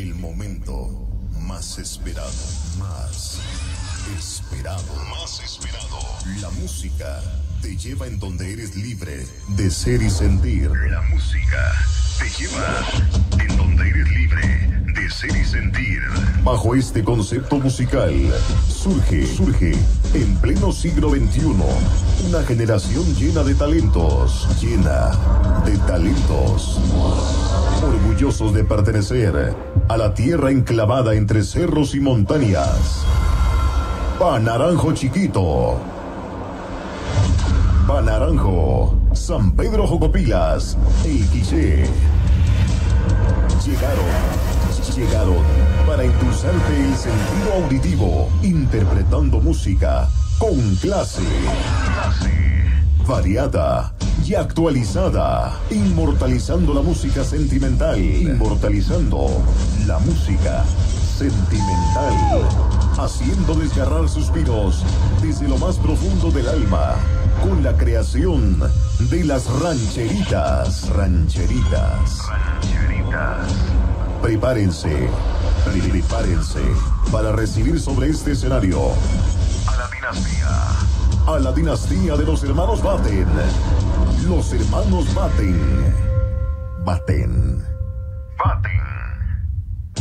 El momento más esperado, más esperado, más esperado. La música te lleva en donde eres libre de ser y sentir. La música te lleva en donde eres libre de ser y sentir. Bajo este concepto musical surge, surge en pleno siglo XXI una generación llena de talentos, llena de talentos. Orgullosos de pertenecer a la tierra enclavada entre cerros y montañas. Panaranjo Chiquito. Panaranjo, San Pedro Jocopilas, El Quiché. Llegaron, llegaron para impulsarte el sentido auditivo, interpretando música con clase. Variada actualizada, inmortalizando la música sentimental, inmortalizando la música sentimental, haciendo desgarrar suspiros desde lo más profundo del alma, con la creación de las rancheritas, rancheritas, rancheritas. Prepárense, prepárense para recibir sobre este escenario a la dinastía, a la dinastía de los hermanos Baten, los hermanos Baten, Baten, Baten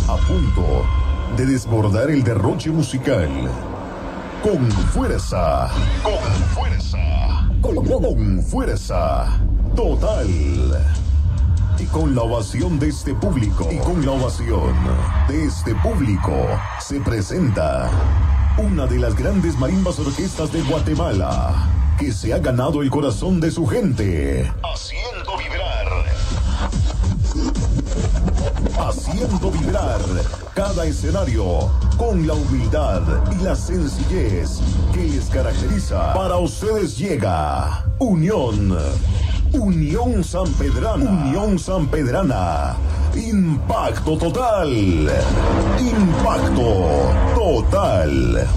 a punto de desbordar el derroche musical. Con fuerza. Con fuerza. Con, fuerza. Total. Y con la ovación de este público. Y con la ovación de este público se presenta una de las grandes marimbas orquestas de Guatemala que se ha ganado el corazón de su gente. Haciendo vibrar haciendo vibrar cada escenario con la humildad y la sencillez que les caracteriza. Para ustedes llega Unión. Unión San Pedrana. Unión San Pedrana. Impacto total. Impacto total.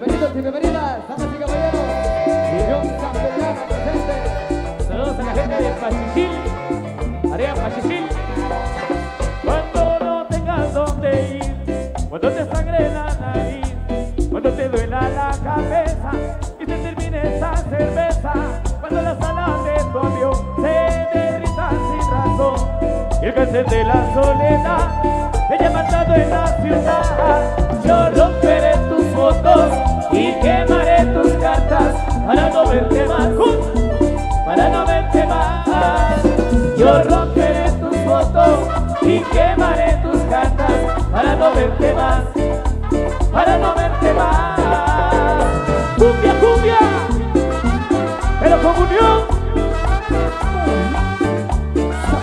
Bienvenidos y bienvenidas, damas y caballeros. Unión San Pedrano presente. Saludos a la gente de Pachichil, área Pachichil. Cuando no tengas dónde ir, cuando te sangre la nariz, cuando te duela la cabeza y se termine esa cerveza, cuando las alas de tu avión se derritan sin razón y el cáncer de la soledad te haya matado en la ciudad. Yo romperé tus fotos y quemaré tus cartas para no verte más para no verte más. Yo romperé tus fotos y quemaré tus cartas para no verte más, para no verte más. Cumbia, cumbia, pero con unión.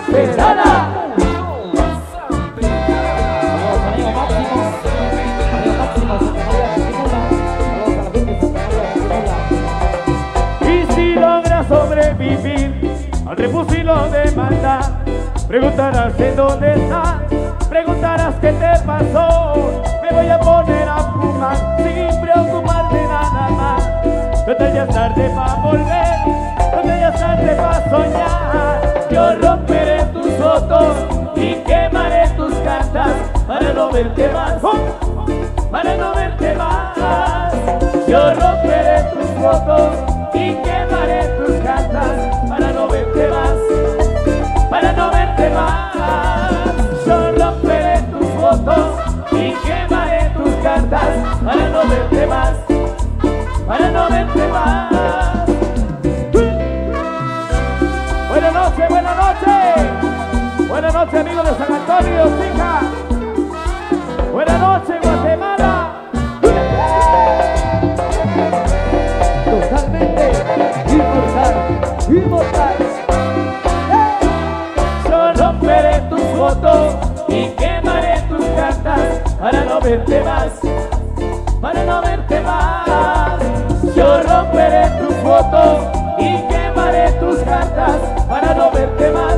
Verana. Sobrevivir al refugio de maldad, preguntarás en dónde estás, preguntarás qué te pasó. Me voy a poner a fumar sin preocuparme nada más. Total ya es tarde para volver, total ya es tarde para soñar. Yo romperé tus fotos y quemaré tus cartas para no verte más, para no verte más. Yo romperé tus fotos y más. Yo romperé tus fotos y quemaré tus cartas para no verte más, para no verte más. Buenas noches, buenas noches. Buenas noches amigos de San Antonio, hija. Buenas noches, Guatemala. Totalmente inmortal, inmortal. y quemaré tus cartas para no verte más, para no verte más. Yo romperé tu foto y quemaré tus cartas para no verte más,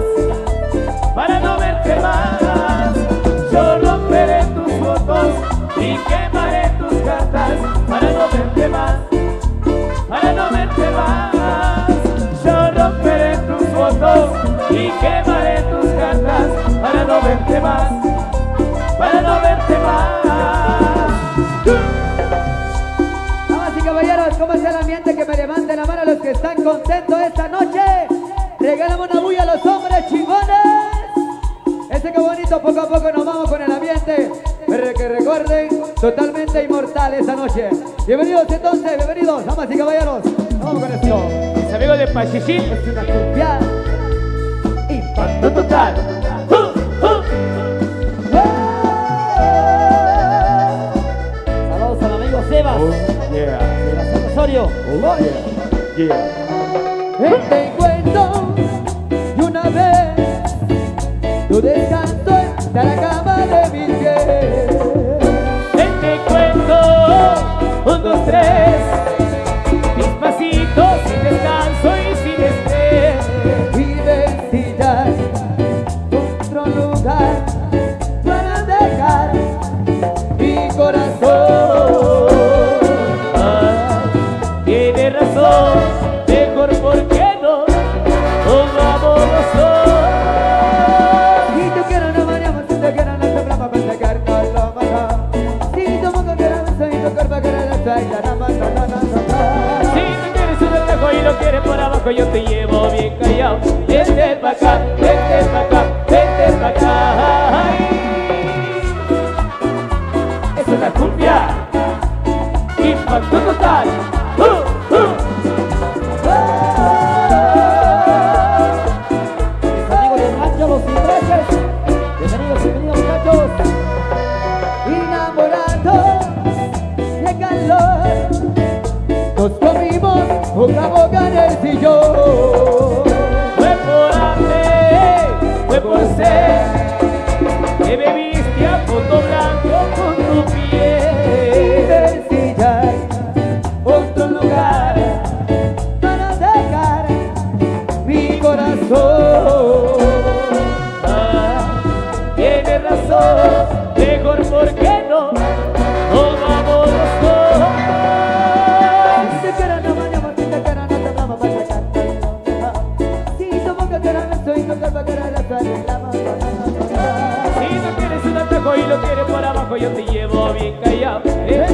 para no verte más. Yo romperé tus fotos y quemaré tus cartas para no verte más. verte más, para no verte más. Damas y caballeros, ¿cómo es el ambiente? Que me levanten la mano los que están contentos esta noche. Regalamos una bulla a los hombres chingones. Este que bonito, poco a poco nos vamos con el ambiente. Pero que recuerden, totalmente inmortal esta noche. Bienvenidos entonces, bienvenidos, damas y caballeros. Vamos con esto. Mis amigos de Pachichín. Es una cumbia. Impacto total. oh, oh, yeah, yeah. Hey, Let my God. yo te llevo bien callado. Eh,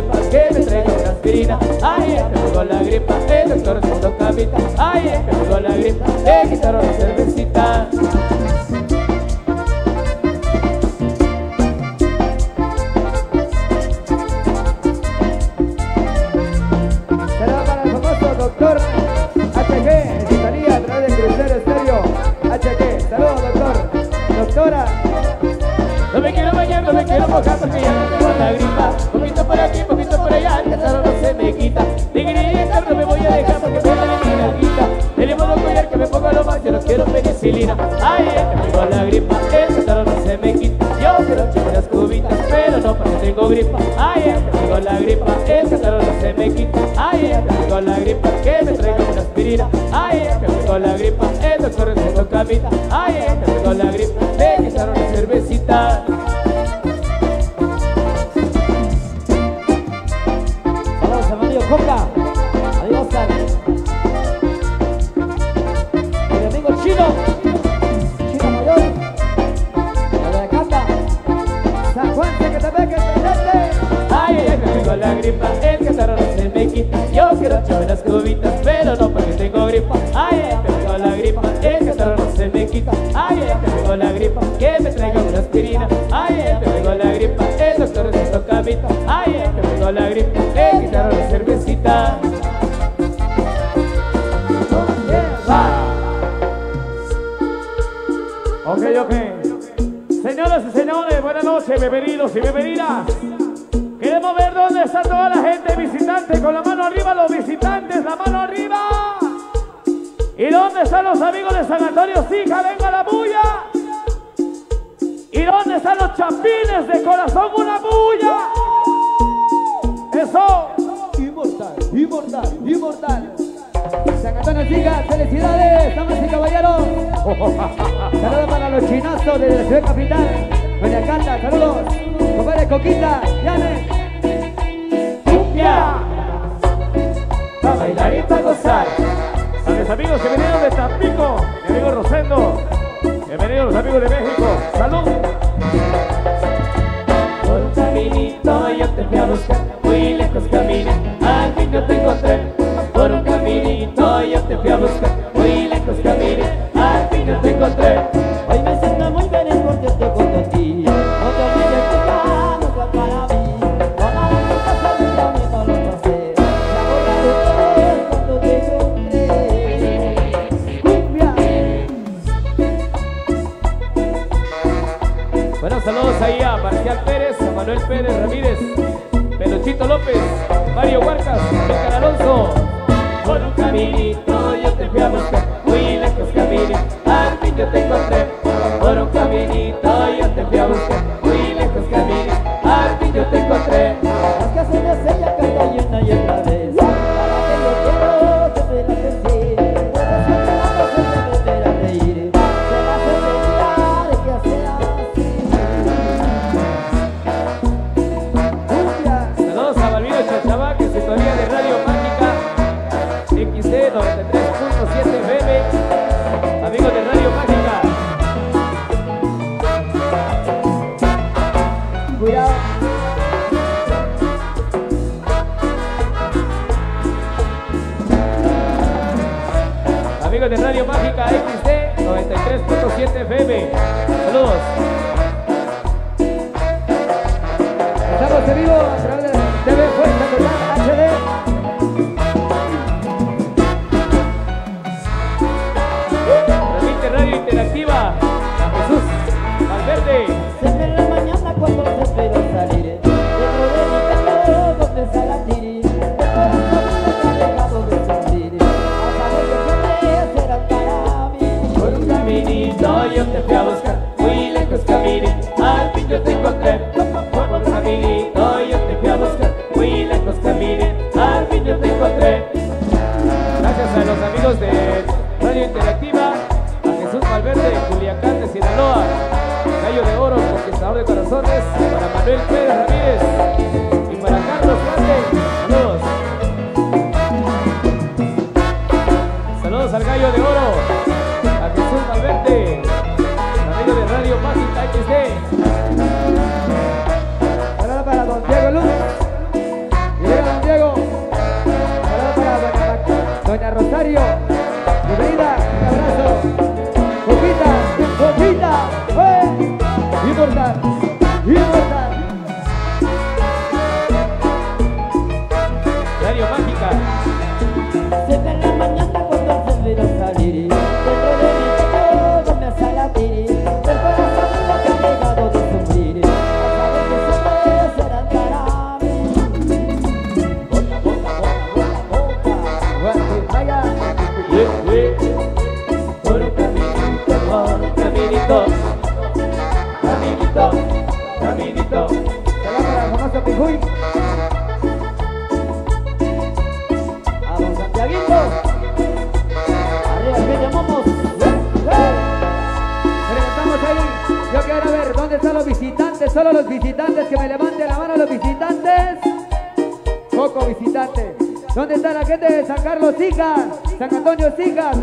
gripa, que me traigan aspirina. Ay, es que me dio la gripa, el doctor se lo camita. Ay, es que me dio la gripa, le quitaron la cerveza. tapita. ¡Ay!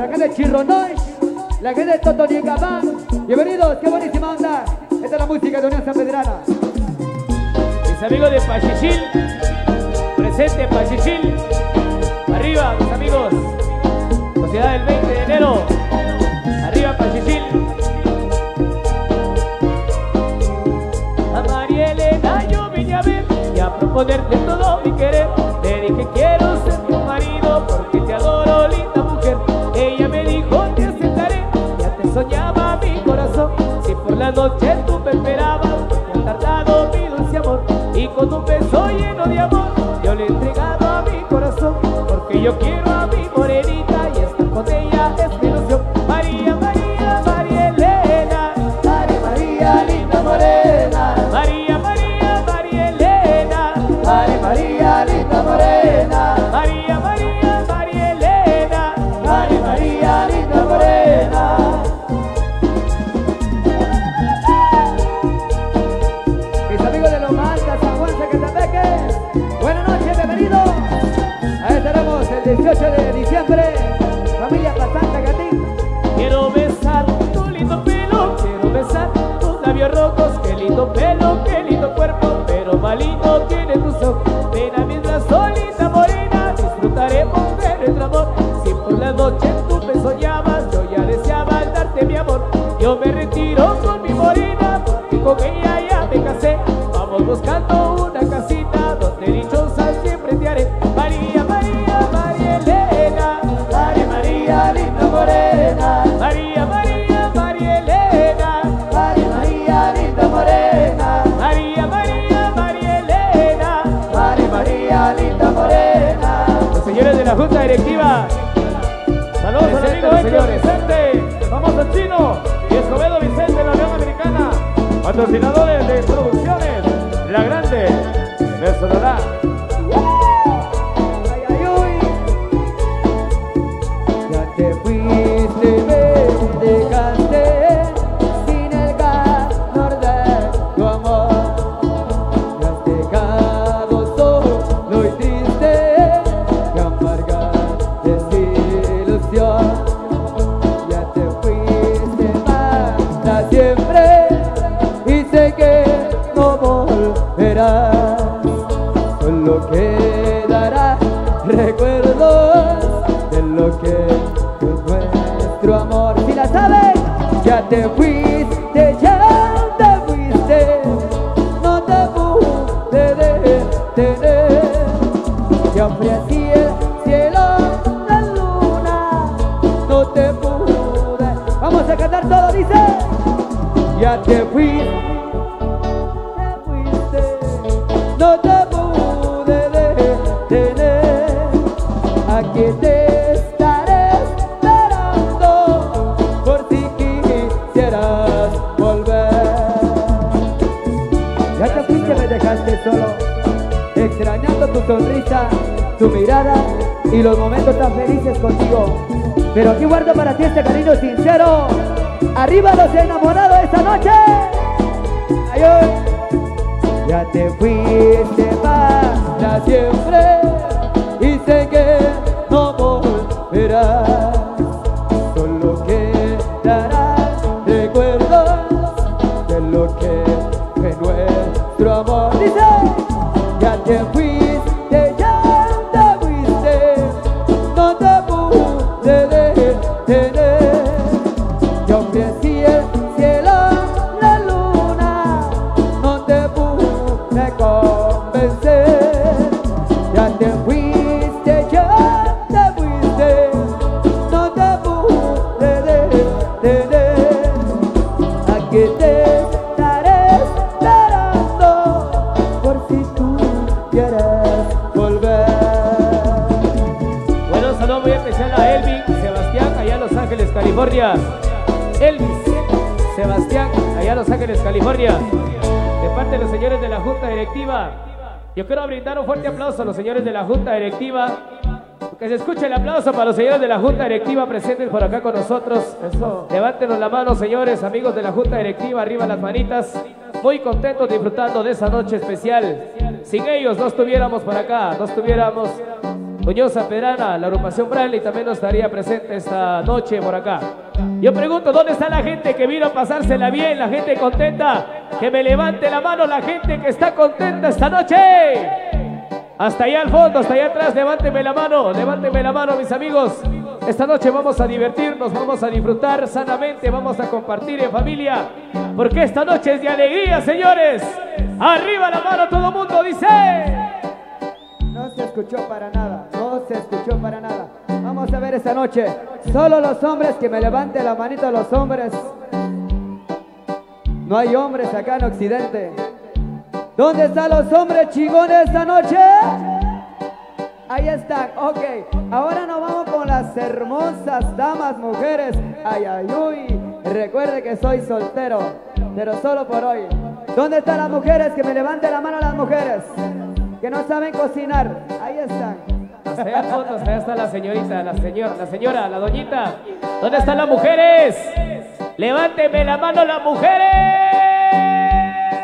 la gente de Chirronoy, la gente de Totonicapán. Bienvenidos, qué buenísima onda. Esta es la música de Unión San Pedrana. Mis amigos de Pachichil. mis amigos de los Lomarca, San Juan, Zacatepeque. Buenas noches, bienvenidos. Ahí estaremos el 18 de diciembre, familia Pasanta Gatín. Quiero besar tu lindo pelo, quiero besar tus labios rojos, qué lindo pelo, qué lindo cuerpo, pero malito tiene tus ojos. Ven a mientras solita morena, disfrutaremos de nuestro amor. Si por la noche tu beso llamas, yo ya deseaba darte mi amor. Yo me retiro la junta directiva. Saludos al amigo Héctor Vicente, eh, famoso chino, y Escobedo Vicente, la Unión Americana, patrocinadores de producciones, la grande, de Sonora. Aplauso para los señores de la Junta Directiva presentes por acá con nosotros. Eso. Levántenos la mano, señores, amigos de la Junta Directiva, arriba las manitas. Muy contentos disfrutando de esa noche especial. Sin ellos no estuviéramos por acá, no estuviéramos Muñoz Pedrana, la agrupación Braille también no estaría presente esta noche por acá. Yo pregunto, ¿dónde está la gente que vino a pasársela bien, la gente contenta? Que me levante la mano la gente que está contenta esta noche. Hasta allá al fondo, hasta allá atrás, levánteme la mano, levánteme la mano, mis amigos. Esta noche vamos a divertirnos, vamos a disfrutar sanamente, vamos a compartir en familia, porque esta noche es de alegría, señores. Arriba la mano, todo mundo dice. No se escuchó para nada, no se escuchó para nada. Vamos a ver esta noche. Solo los hombres que me levanten la manito los hombres. No hay hombres acá en Occidente. ¿Dónde están los hombres chingones esta noche? Ahí están, ok. Ahora nos vamos con las hermosas damas, mujeres. Ay, ay, uy. Recuerde que soy soltero, pero solo por hoy. ¿Dónde están las mujeres? Que me levanten la mano las mujeres. Que no saben cocinar. Ahí están. Hasta allá hasta allá está la señorita, la señora, la señora, la doñita. ¿Dónde están las mujeres? Levánteme la mano las mujeres.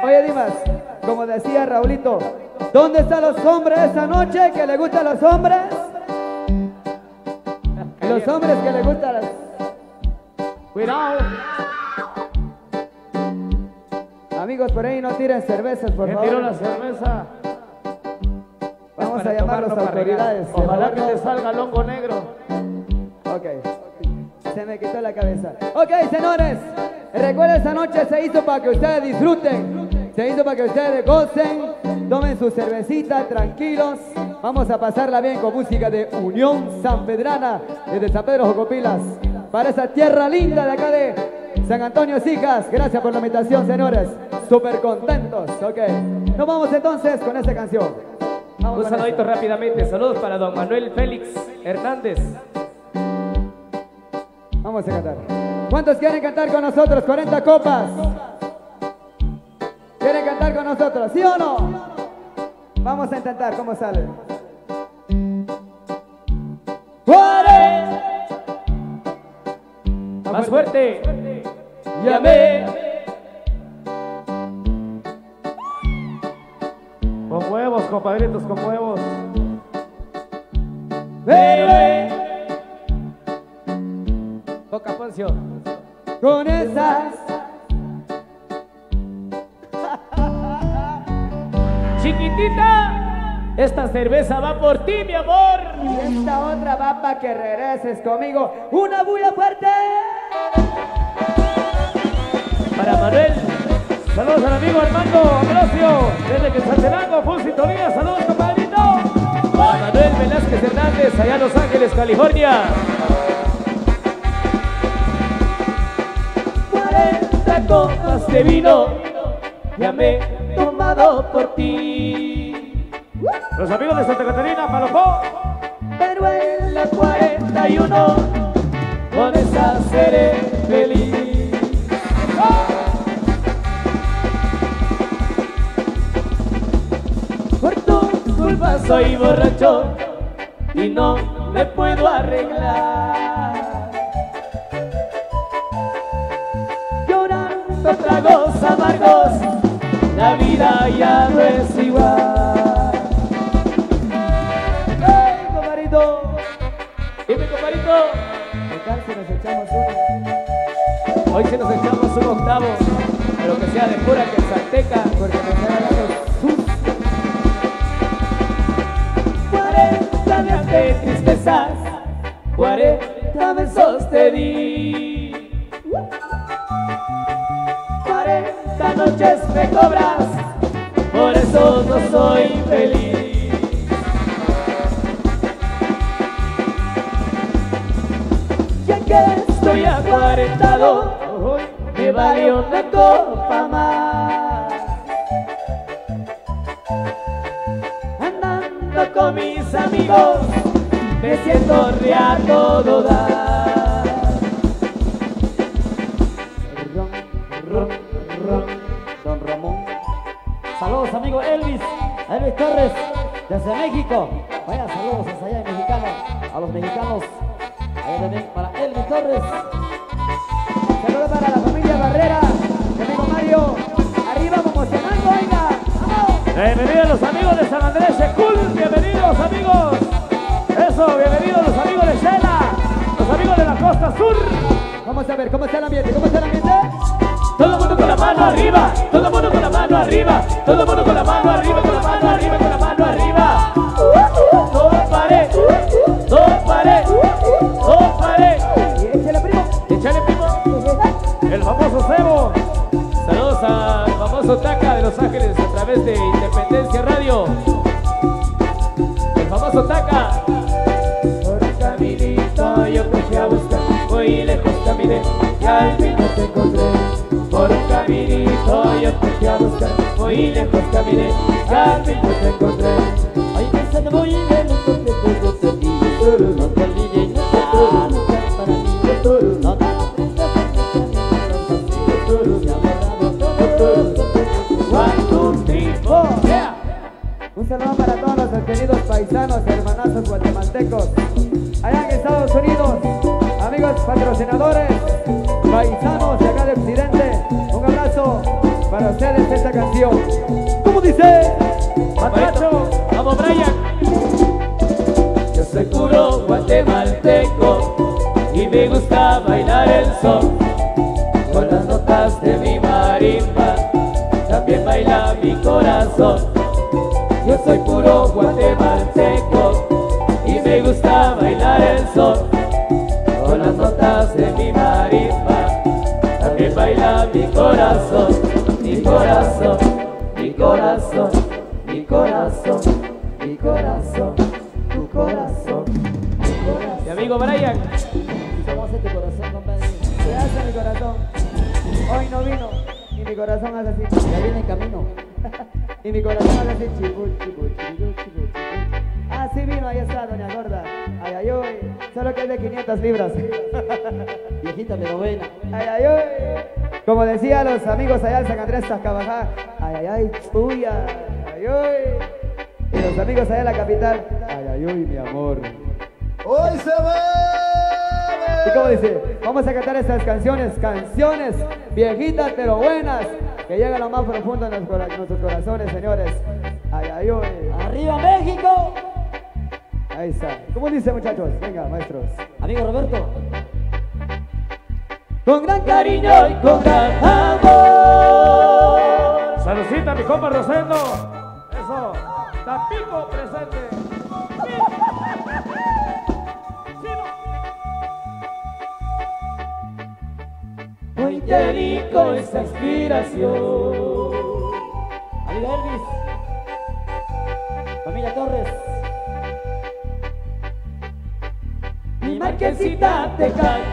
Oye, Dimas, como decía Raulito, ¿dónde están los hombres esta noche que le gustan los hombres? Los hombres que le gustan las... Cuidado. Amigos, por ahí no tiren cervezas, por ¿Quién favor. tiró la cerveza? Vamos a llamar a las autoridades. Ojalá que te salga longo negro. Ok. Se me quitó la cabeza. Ok, señores. Recuerden, esta noche se hizo para que ustedes disfruten. Se hizo para que ustedes gocen. Tomen su cervecita, tranquilos. Vamos a pasarla bien con música de Unión San Pedrana, desde San Pedro Jocopilas. Para esa tierra linda de acá de San Antonio Sicas. Gracias por la invitación, señores. Súper contentos. Ok. Nos vamos entonces con esta canción. Vamos Un saludito esta. rápidamente. Saludos para don Manuel Félix Hernández. Vamos a cantar. ¿Cuántos quieren cantar con nosotros? 40 copas. ¿Quieren cantar con nosotros? ¿Sí o no? Vamos a intentar. ¿Cómo sale? ¡Cuare! Más fuerte. Llamé. Con huevos, compadritos, con huevos. Bebé. Toca Poncio. Con esas. Esta cerveza va por ti, mi amor. Y esta otra va para que regreses conmigo. ¡Una bulla fuerte! Para Manuel. Saludos al amigo Armando Ambrosio, desde Quetzaltenango, full sintonía. Saludos, compadrito. Para Manuel Velázquez Hernández, allá en Los Ángeles, California. 40 copas de vino, ya me por ti. Los amigos de Santa Catarina, Palopó. Pero en la 41, con esa seré feliz. Por tu culpa soy borracho y no me puedo arreglar. Llorando tragos amargos, la vida ya no es igual. ¡Hey, compadrito! Dime, compadrito. Casi nos echamos uno. Hoy sí nos echamos un octavo, pero que sea de pura quetzalteca. Porque nos queda dando sus 40 días de tristezas, 40 besos te di. noches me cobras, por eso no soy feliz. Ya que estoy aparentado, hoy me vale una copa más. Andando con mis amigos, me siento real todo dar. México. Vaya saludos hasta allá en mexicano, a los mexicanos. Allá también para Elvin Torres. Saludos para la familia Barrera, mi amigo Mario. Arriba promocionando, oiga. ¡Vamos! Eh, bienvenidos los amigos de San Andrés Secul, bienvenidos amigos. Eso, bienvenidos los amigos de Sela, los amigos de la Costa Sur. Vamos a ver cómo está el ambiente, cómo está el ambiente. Todo el mundo con la mano arriba, todo el mundo con la mano arriba, todo el mundo con la mano al fin te encontré Por un caminito yo te fui a buscar Muy lejos caminé, al fin te canciones, canciones viejitas pero buenas, que llegan a lo más profundo en nuestros corazones, señores. Ay, ay, ay. ¡Arriba México! Ahí está. ¿Cómo dice, muchachos? Venga, maestros. Amigo Roberto. Con gran cariño y con gran amor. Salucita, mi compa Rosendo. Eso. Tampico presente. te dedico esta inspiración. Alibernis, familia Torres. Mi marquesita te canta.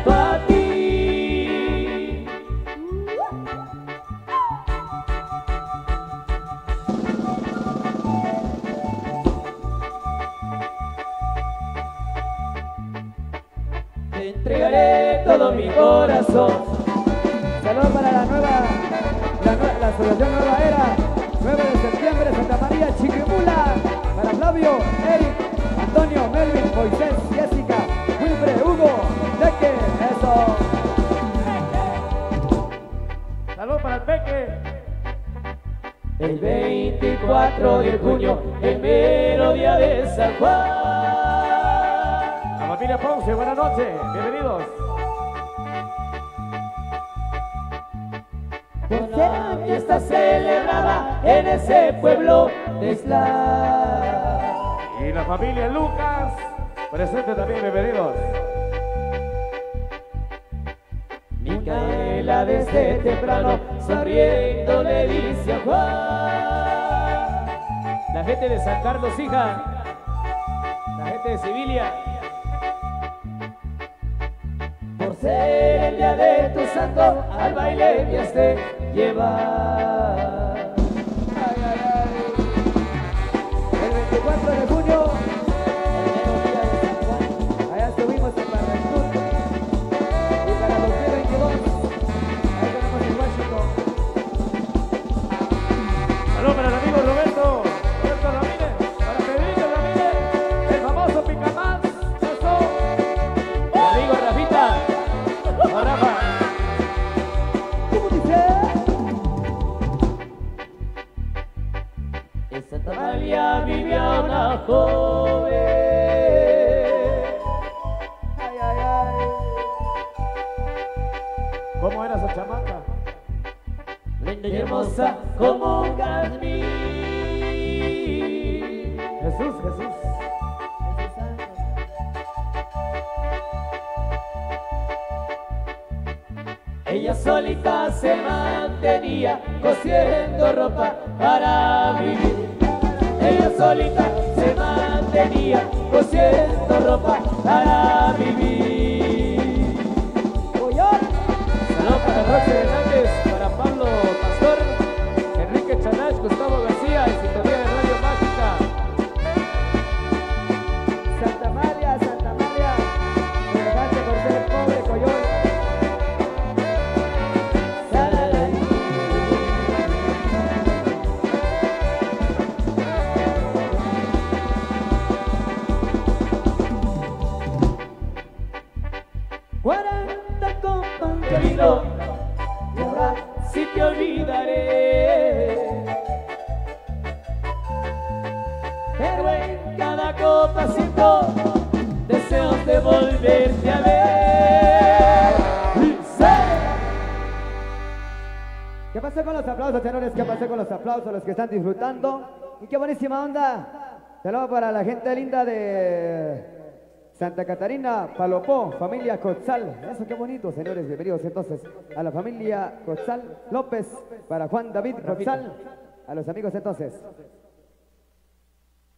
Están disfrutando? Y qué buenísima onda. Saludos para la gente linda de Santa Catarina, Palopó, familia Cotzal. Eso qué bonito, señores. Bienvenidos entonces a la familia Cotzal López, para Juan David Cotzal. A los amigos entonces.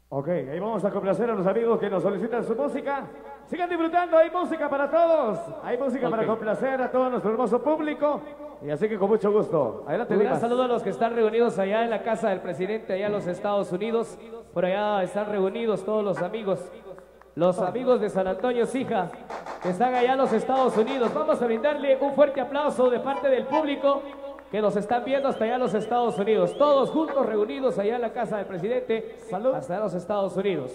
Ok, ahí vamos a complacer a los amigos que nos solicitan su música. Sigan disfrutando, hay música para todos. Hay música para complacer a todo nuestro hermoso público. Y así que con mucho gusto. Adelante, Un gran saludo a los que están reunidos allá en la casa del presidente, allá en los Estados Unidos. Por allá están reunidos todos los amigos. Los amigos de San Antonio Sija, que están allá en los Estados Unidos. Vamos a brindarle un fuerte aplauso de parte del público que nos están viendo hasta allá en los Estados Unidos. Todos juntos reunidos allá en la casa del presidente, Salud. hasta los Estados Unidos.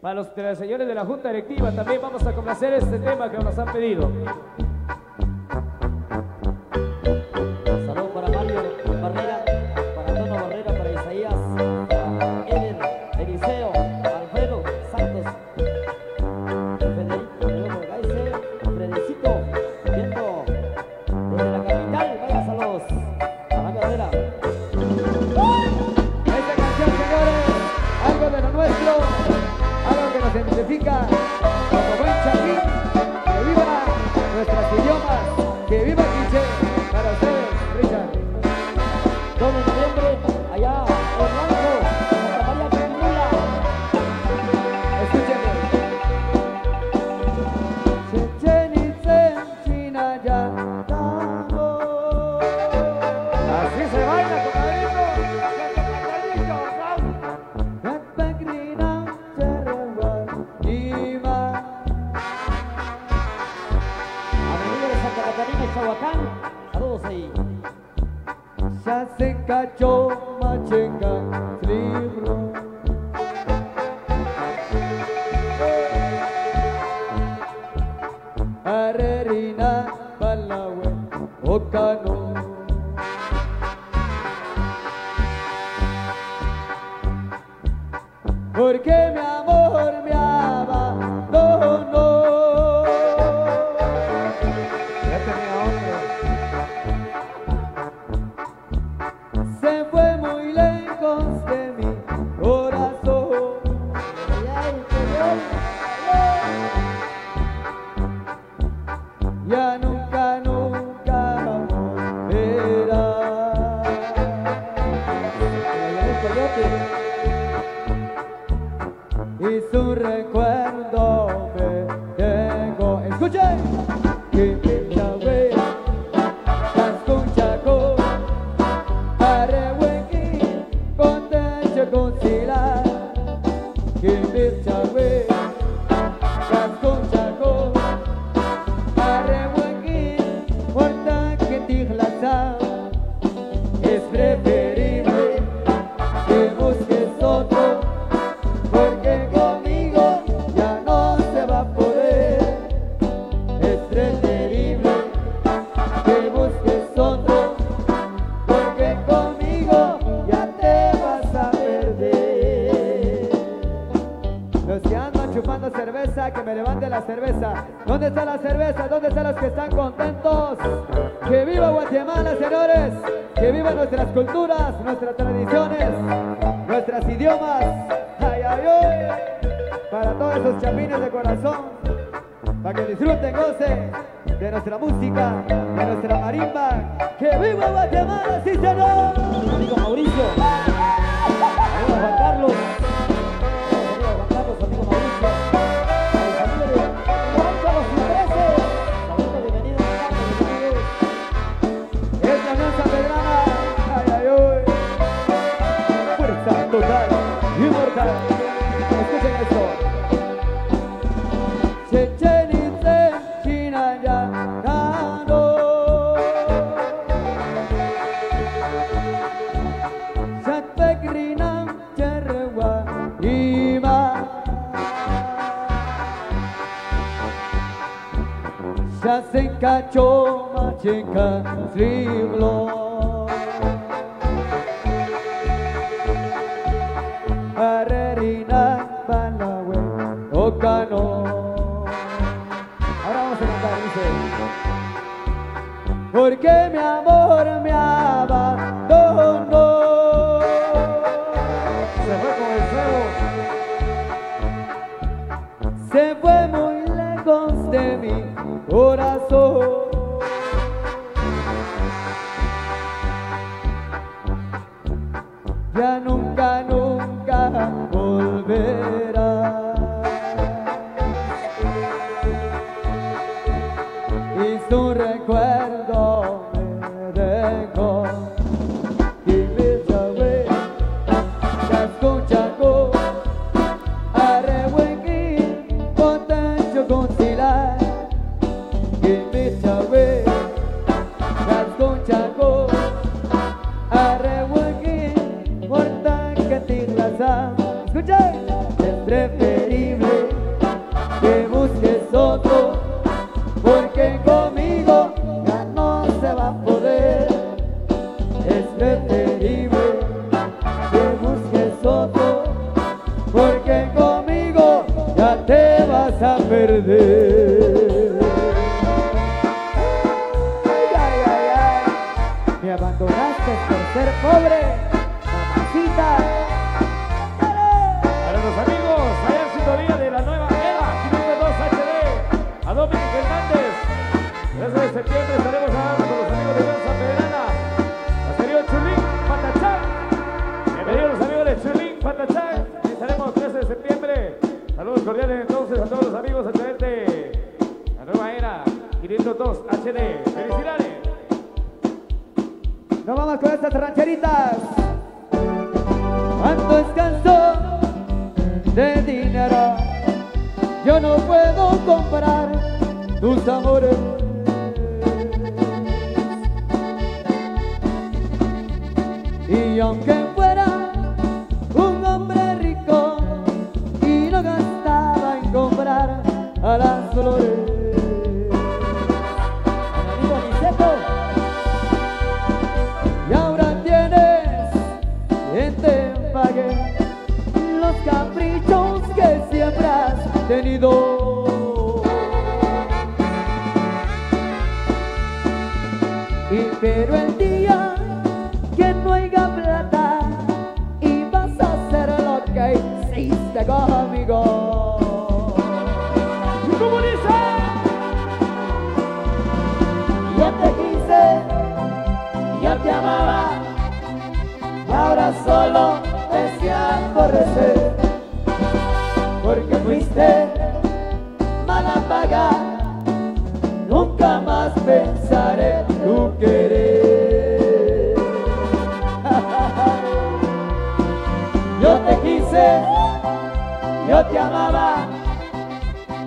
Para los señores de la Junta Directiva también vamos a complacer este tema que nos han pedido.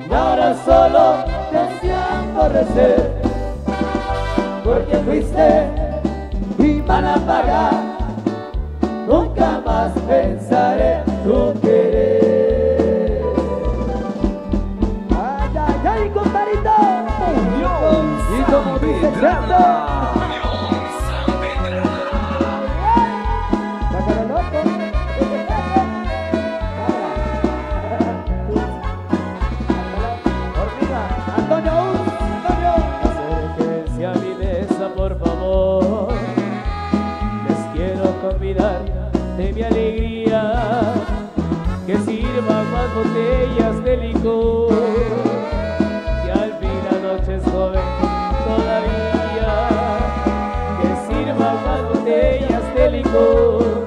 y ahora solo te siento recer, porque fuiste y van a pagar. Nunca más pensaré en tu querer. Ay, ay, ay, compadrito, y como dice de mi alegría, que sirvan más botellas de licor, que al fin la noche es joven todavía, que sirvan más botellas de licor,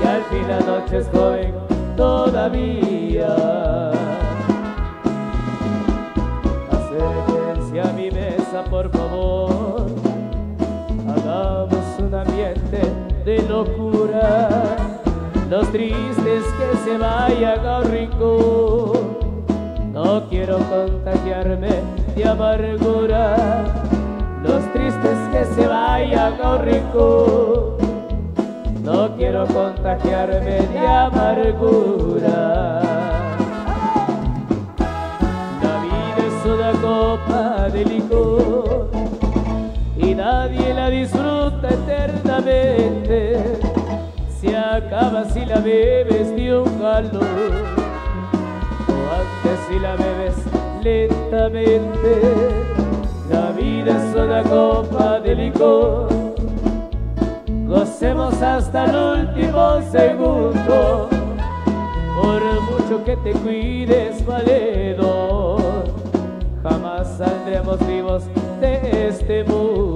que al fin la noche es joven todavía. de locura. Los tristes que se vayan a un. No quiero contagiarme de amargura. Los tristes que se vayan a un. No quiero contagiarme de amargura. La vida es una copa se acaba si la bebes de un calor. O antes si la bebes lentamente, la vida es una copa de licor. Gocemos hasta el último segundo, por mucho que te cuides, valedor. Jamás saldremos vivos de este mundo.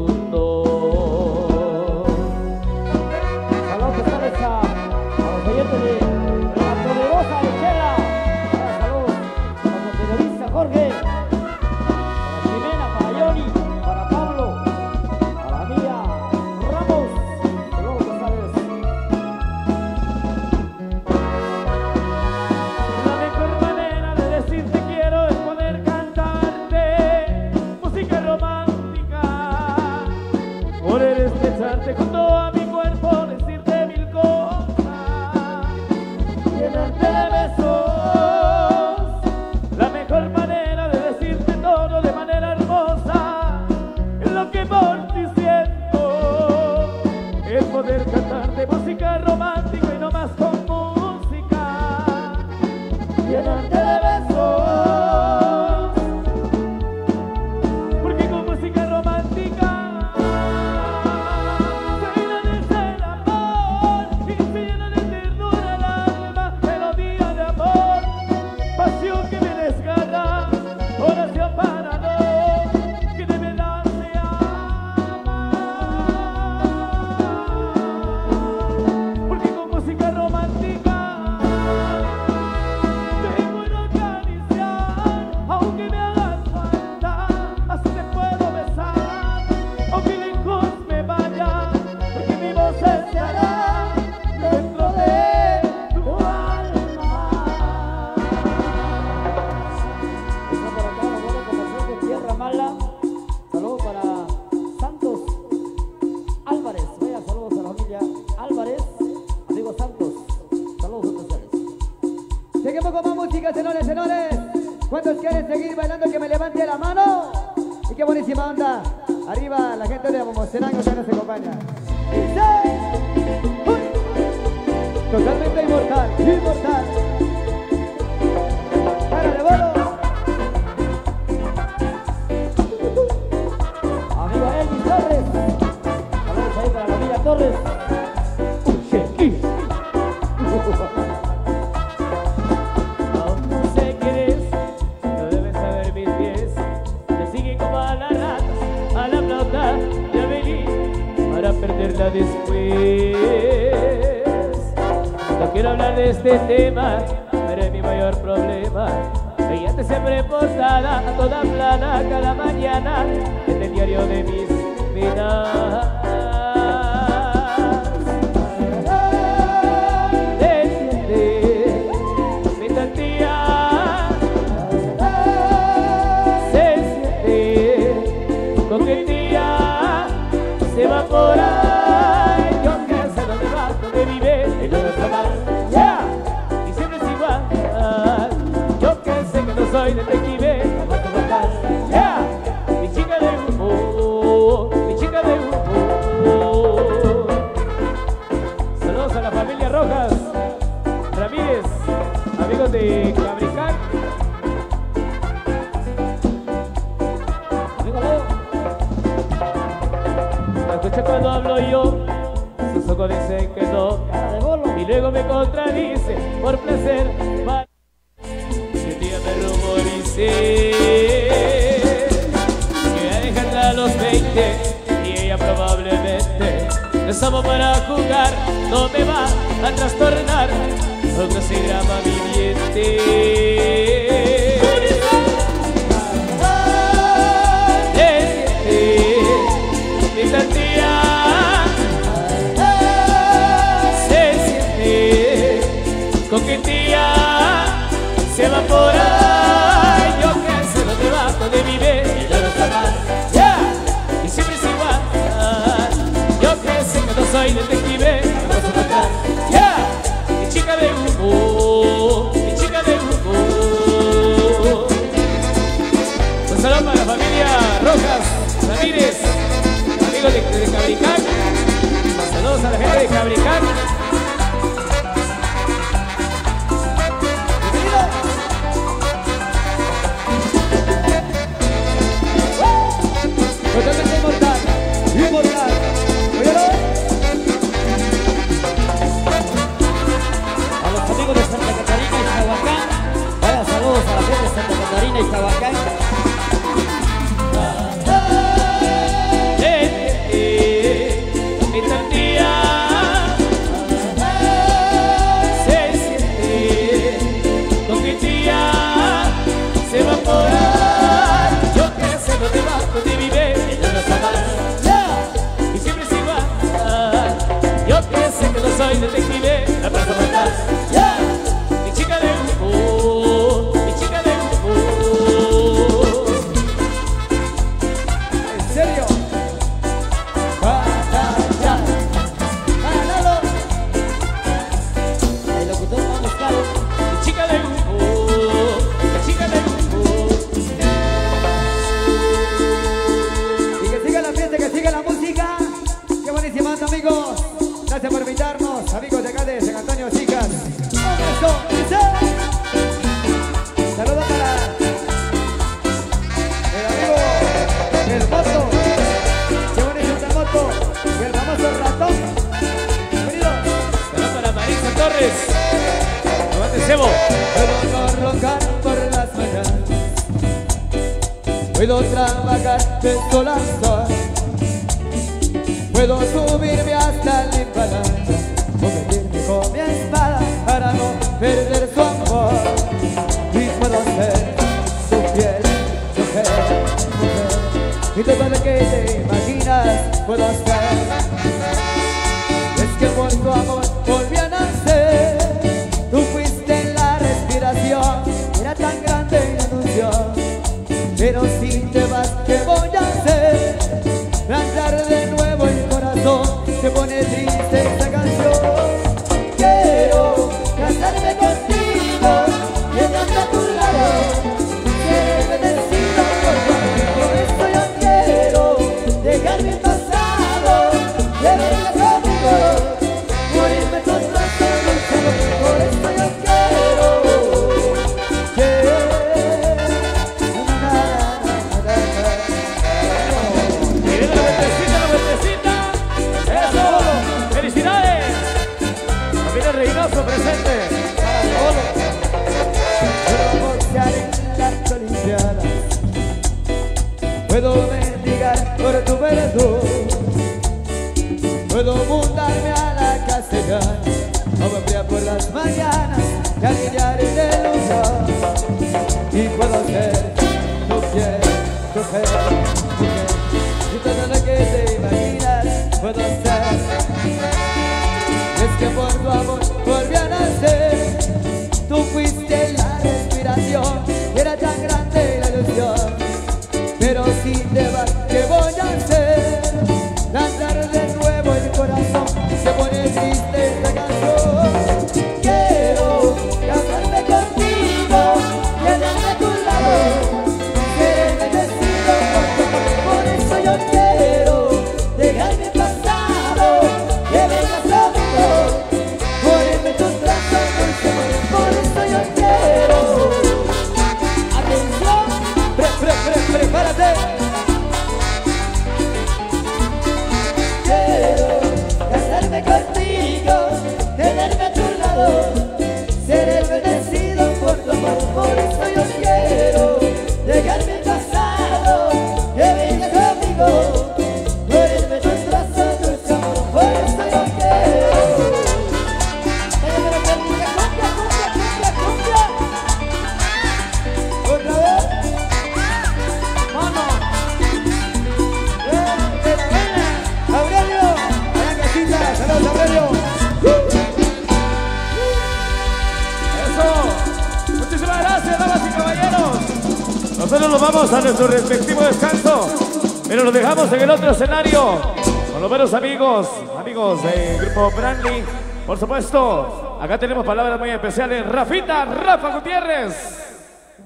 Por supuesto, acá tenemos palabras muy especiales. Rafita, Rafa Gutiérrez.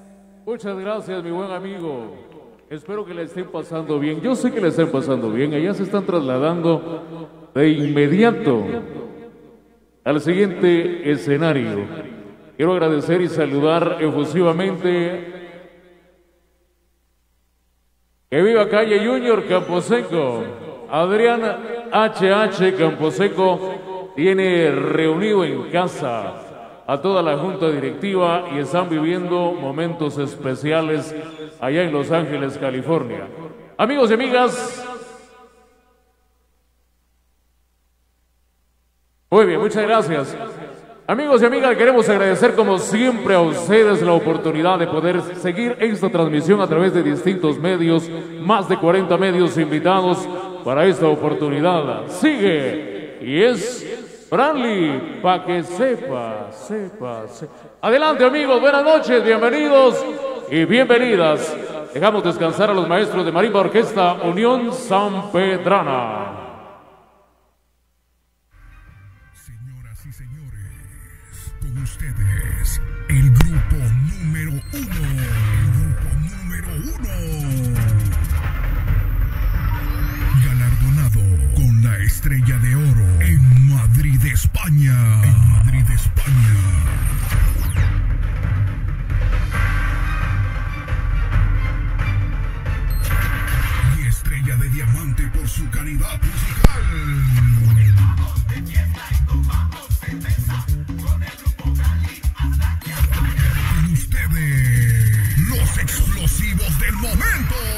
Muchas gracias, mi buen amigo. Espero que le estén pasando bien. Yo sé que le estén pasando bien. Allá se están trasladando de inmediato al siguiente escenario. Quiero agradecer y saludar efusivamente que viva calle Junior Camposeco. Adrián HH Camposeco tiene reunido en casa a toda la junta directiva y están viviendo momentos especiales allá en Los Ángeles, California. Amigos y amigas, muy bien, muchas gracias. Amigos y amigas, queremos agradecer como siempre a ustedes la oportunidad de poder seguir esta transmisión a través de distintos medios, más de 40 medios invitados para esta oportunidad. Sigue y es Franly, para que sepa, sepa, sepa. Adelante amigos, buenas noches, bienvenidos y bienvenidas. Dejamos descansar a los maestros de Marimba Orquesta Unión San Pedrana. Señoras y señores, con ustedes, el grupo número uno. El grupo número uno. Galardonado con la estrella de oro España. En Madrid, España. Y estrella de diamante por su calidad musical. con ustedes los explosivos del momento.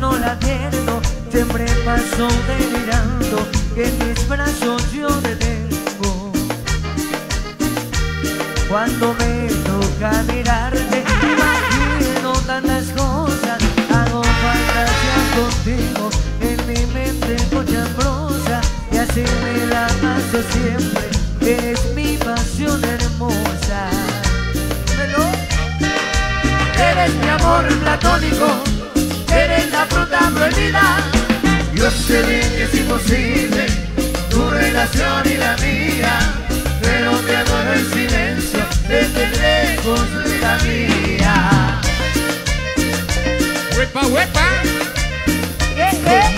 No la pierdo. Siempre paso delirando, que en mis brazos yo te tengo. Cuando me toca mirarte, imagino tantas cosas, hago fantasías contigo, en mi mente cochambrosa, y así me la paso siempre, eres mi pasión hermosa. Eres mi amor platónico, esa fruta prohibida. Yo sé bien que es imposible tu relación y la mía, pero te adoro el silencio desde lejos de la mía. Huepa, huepa. Eh, eh.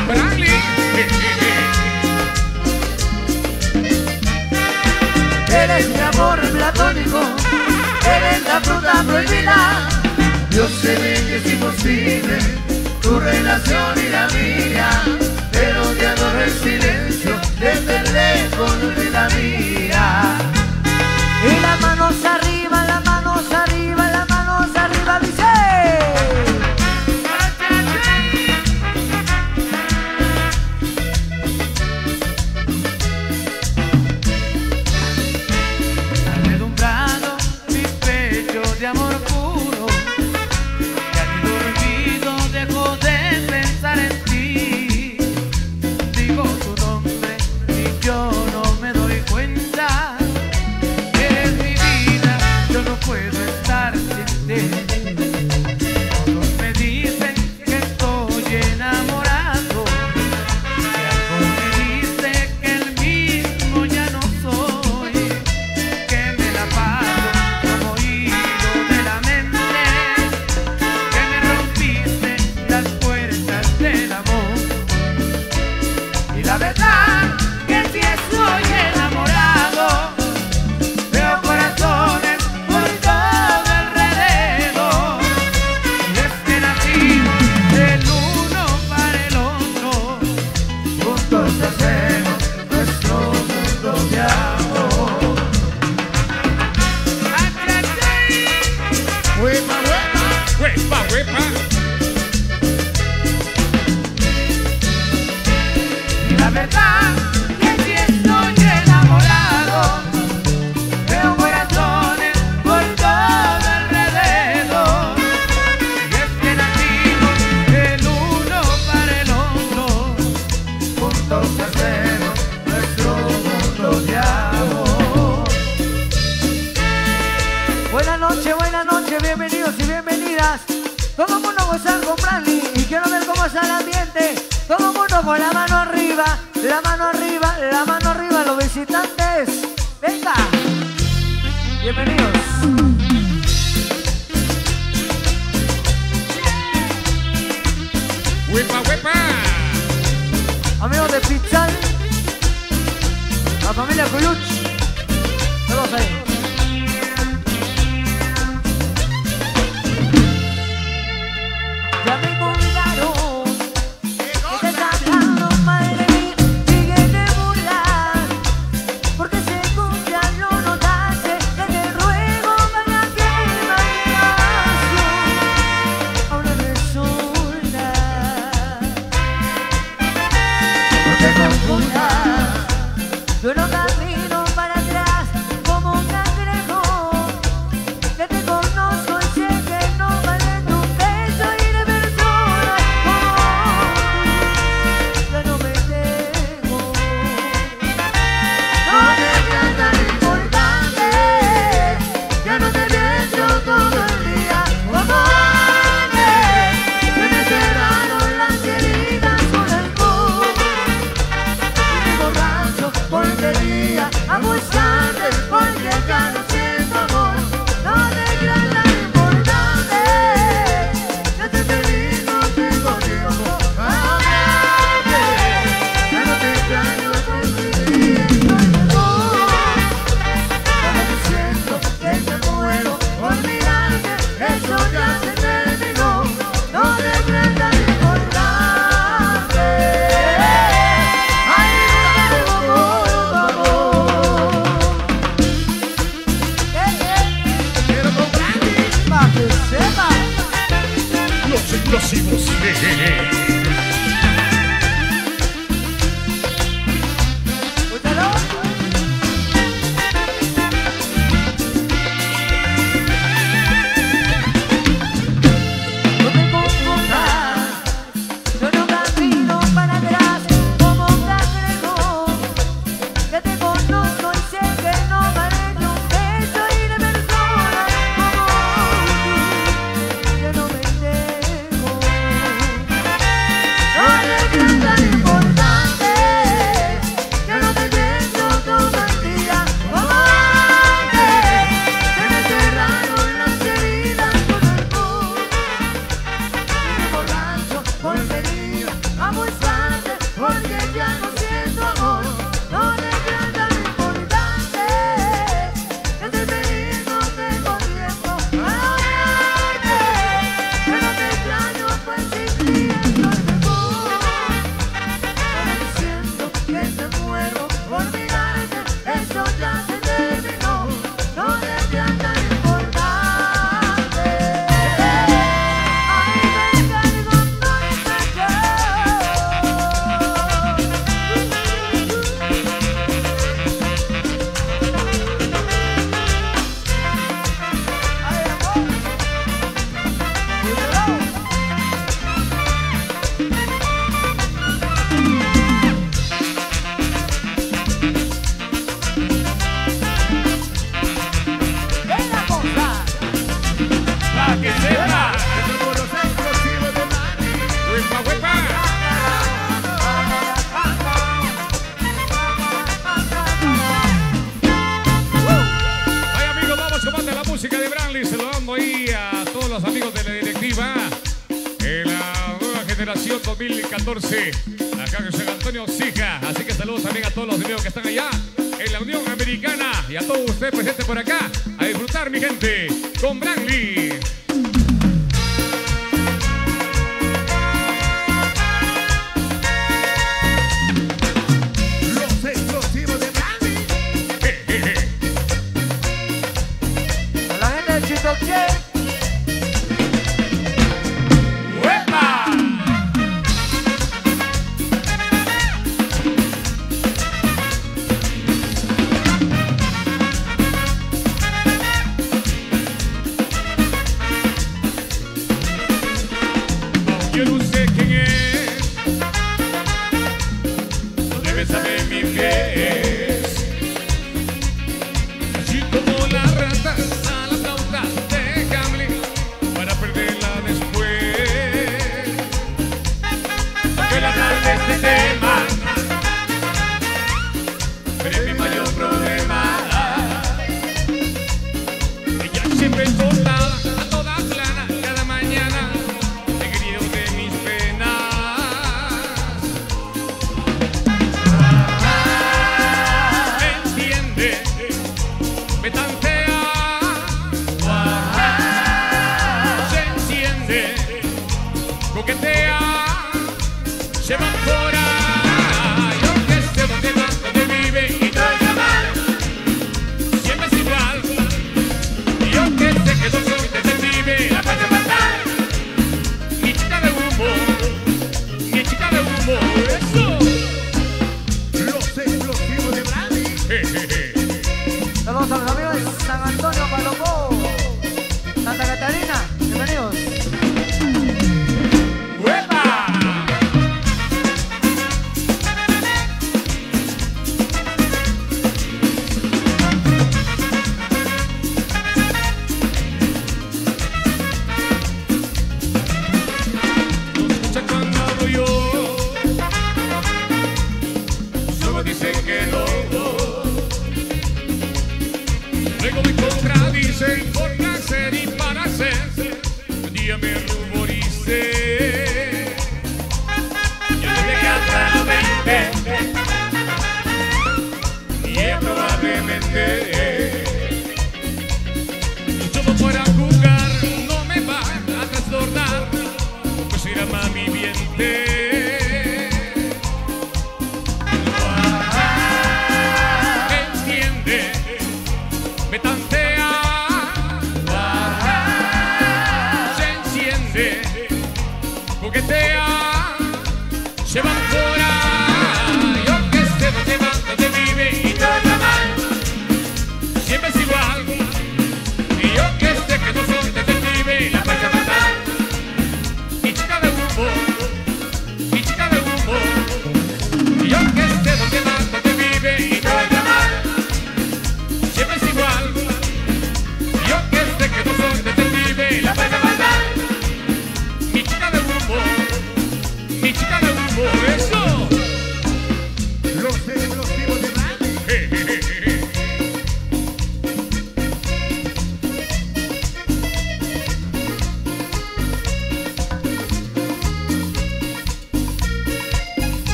Eres mi amor platónico, eres la fruta prohibida. Yo sé bien que es imposible tu relación y la mía, pero te adoro el silencio, desde lejos de la mía. Y la mano se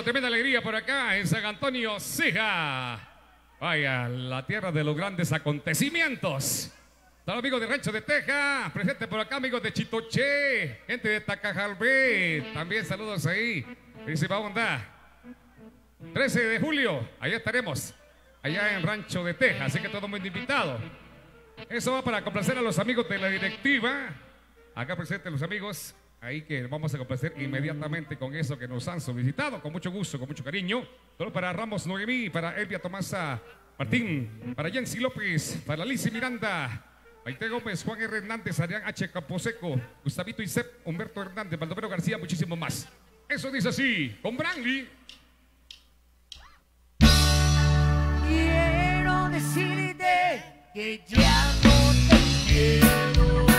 tremenda alegría por acá en San Antonio, Ceja. Vaya, la tierra de los grandes acontecimientos. Los amigos de Rancho de Texas, presente por acá, amigos de Chitoche, gente de Tacajalbé, también saludos ahí. Muchísima onda. 13 de julio, allá estaremos, allá en Rancho de Texas, así que todo muy invitado. Eso va para complacer a los amigos de la directiva. Acá presentes los amigos, ahí que vamos a complacer inmediatamente con eso que nos han solicitado, con mucho gusto, con mucho cariño. Todo para Ramos Noemí, para Elvia Tomasa Martín, para Yancy López, para Lizy Miranda, Maite Gómez, Juan R. Hernández, Adrián H. Camposeco, Gustavito Isep, Humberto Hernández, Baldomero García, muchísimo más. Eso dice así, con Brandy. Quiero decirte que ya no te.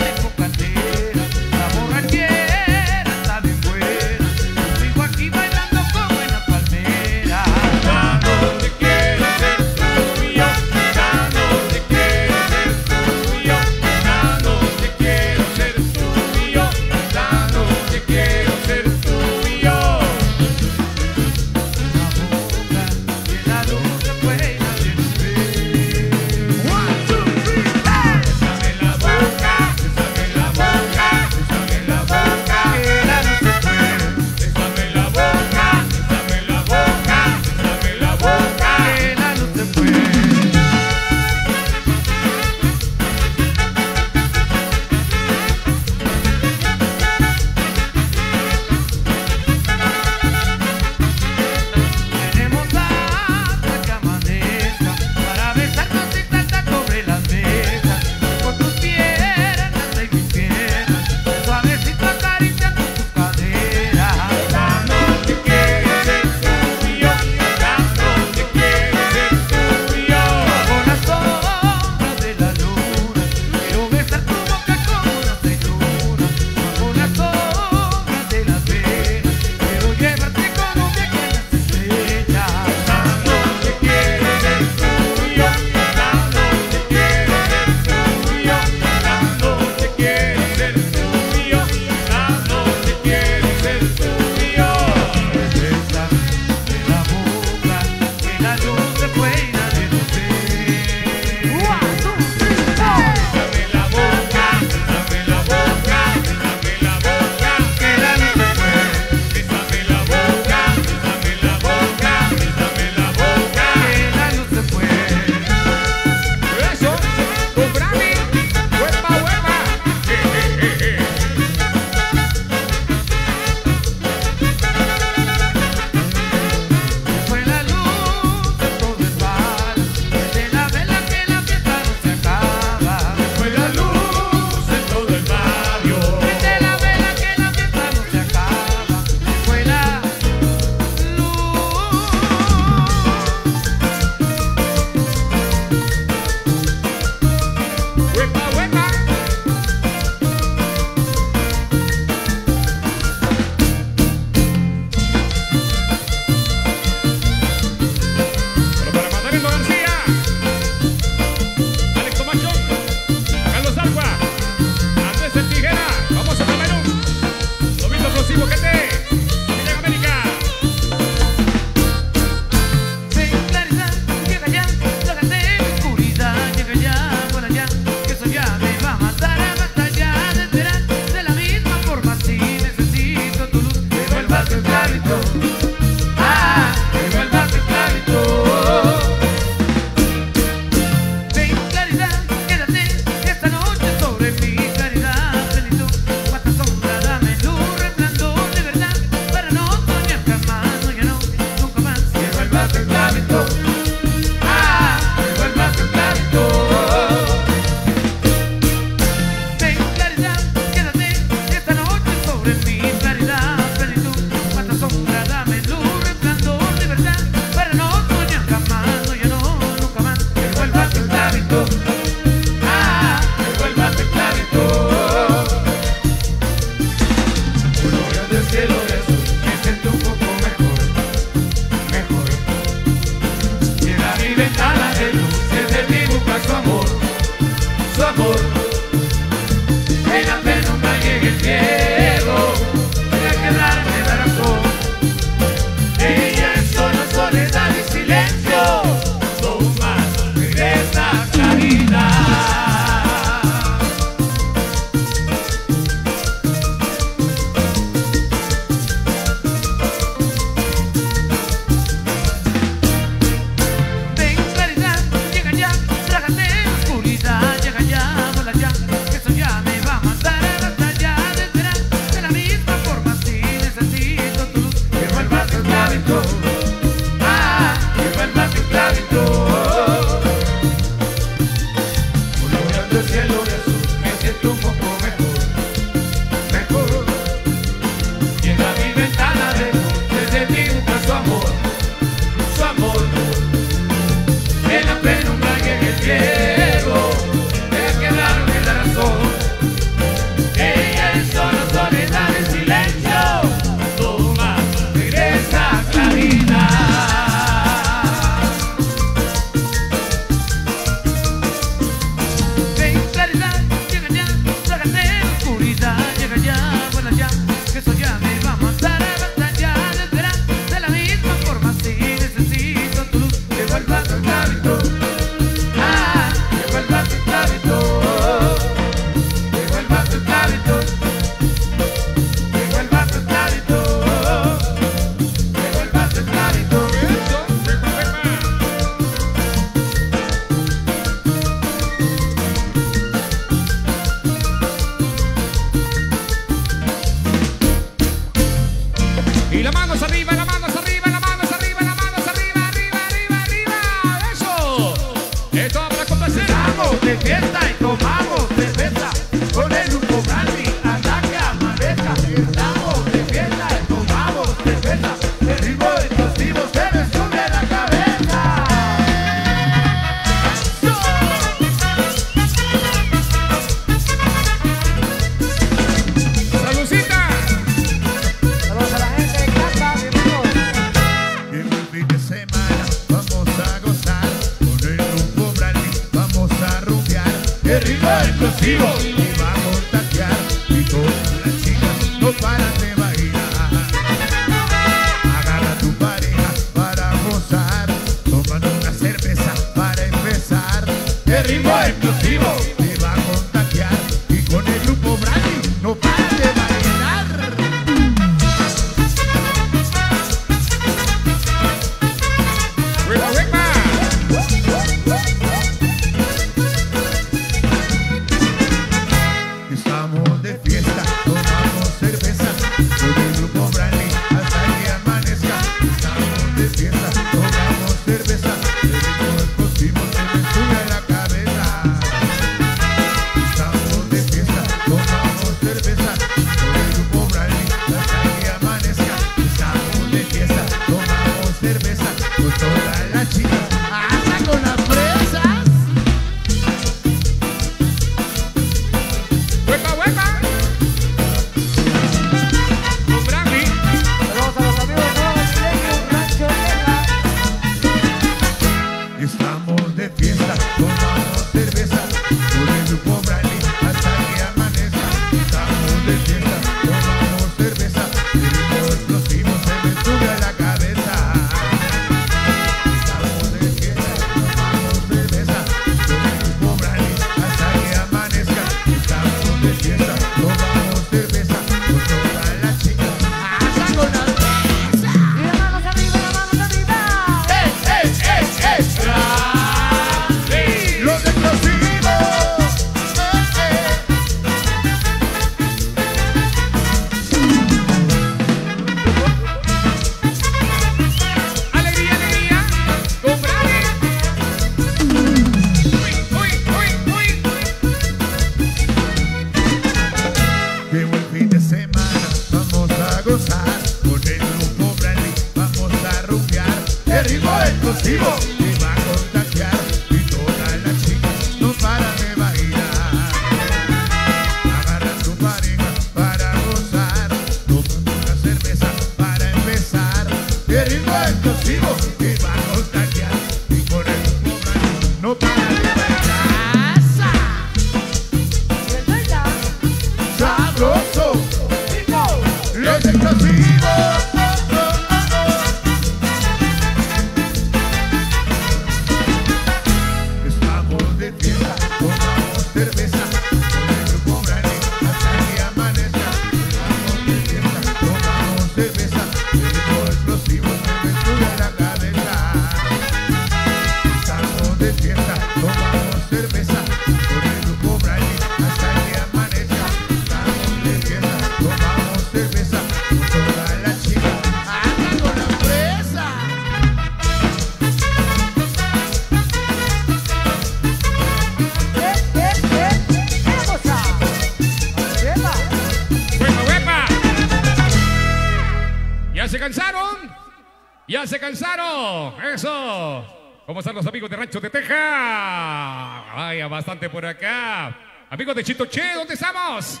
claro. Eso. ¿Cómo están los amigos de Rancho de Teja? Ay, bastante por acá. Amigos de Chitoche, ¿dónde estamos?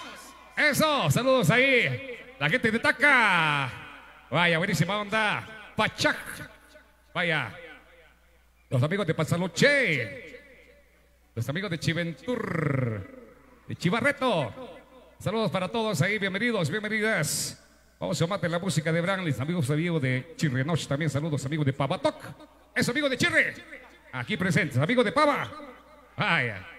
Eso, saludos ahí. La gente de Taca. Vaya, buenísima onda. Pachac. Vaya. Los amigos de Pasaloche. Los amigos de Chiventur. De Chivarreto. Saludos para todos ahí. Bienvenidos, bienvenidas. Vamos a matar la música de Branlis, amigos amigos de Chirrenoche, también saludos amigos de Pavatoc. Es amigo de Chirre. Aquí presentes, amigos de Pava. Vaya.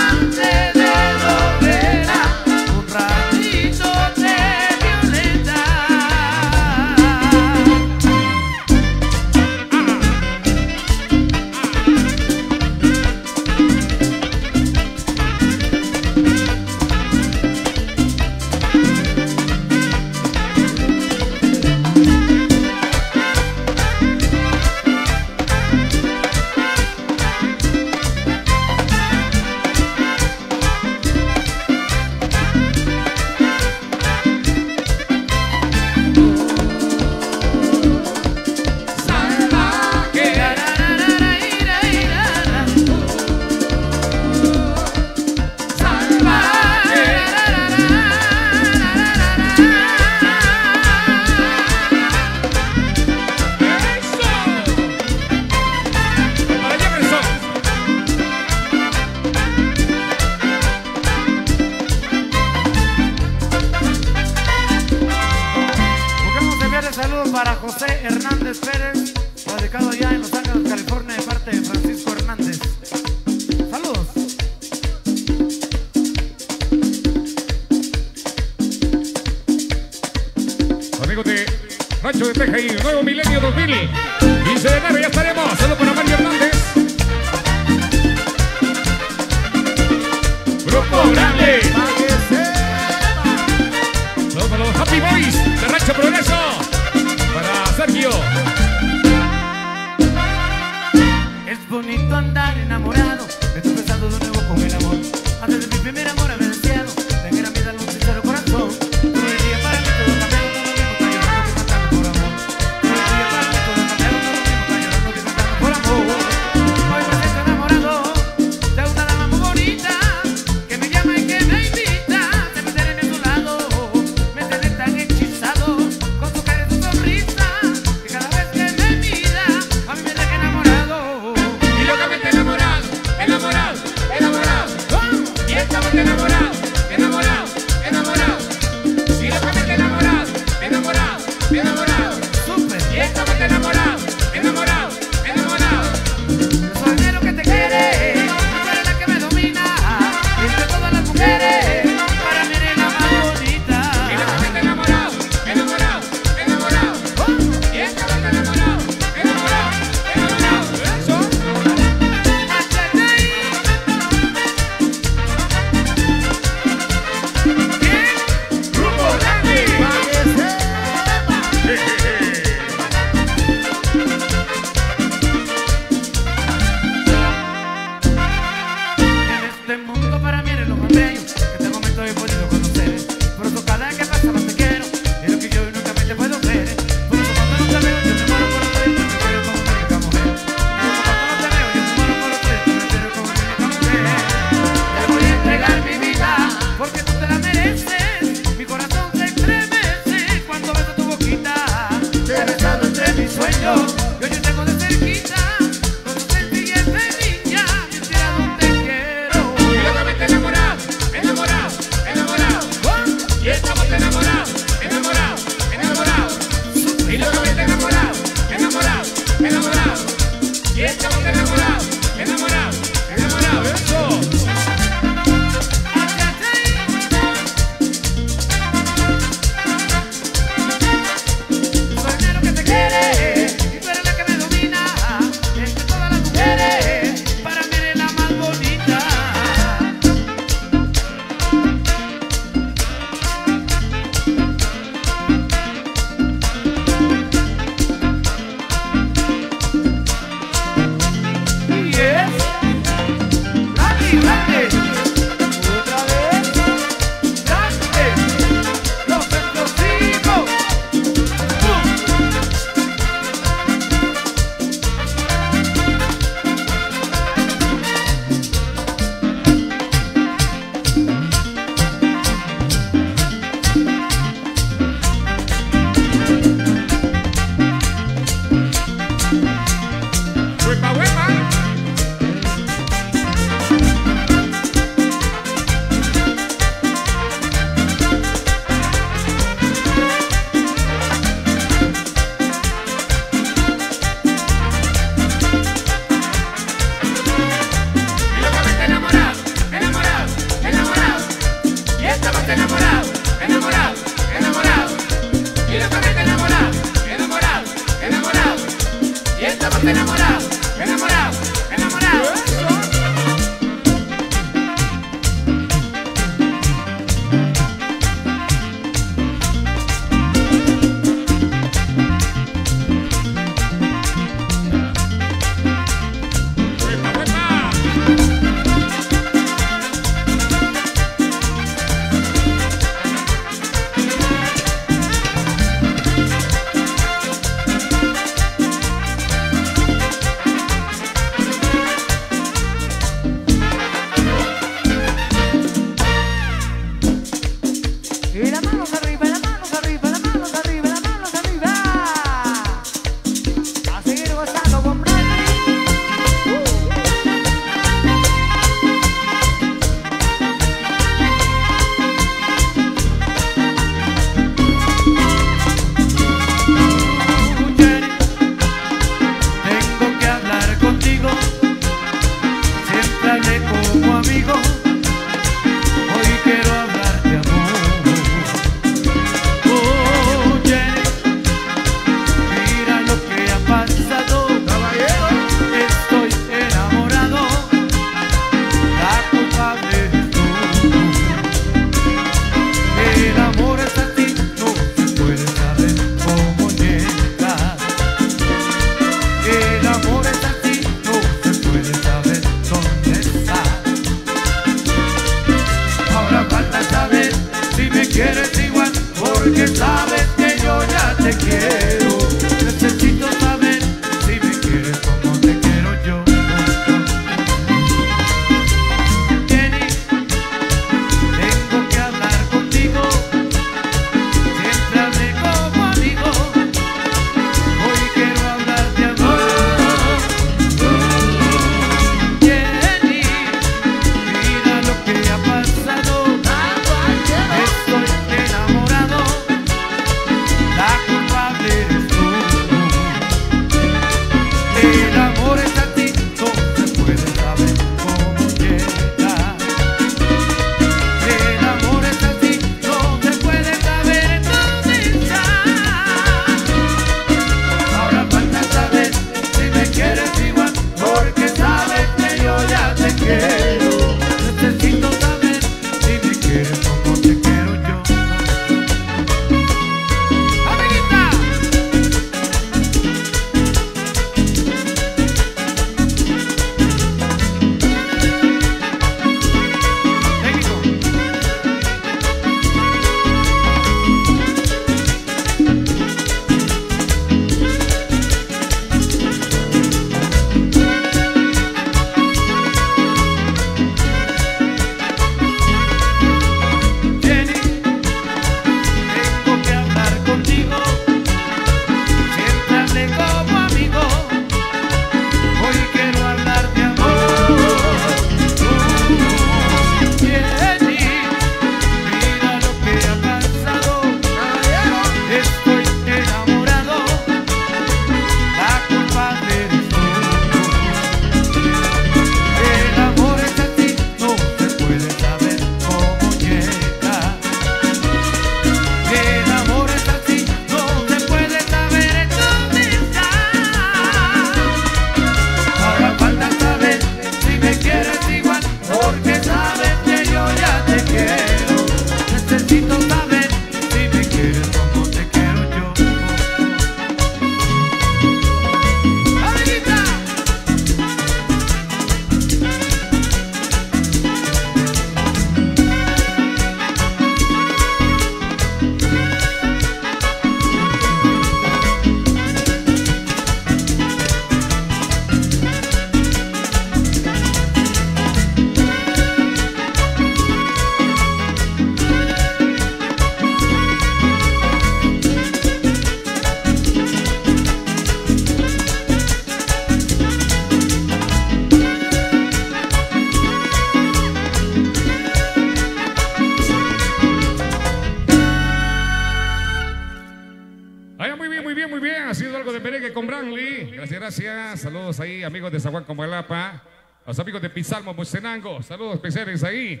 Comalapa. Los amigos de Pizalmo, Mostenango. Saludos especiales ahí.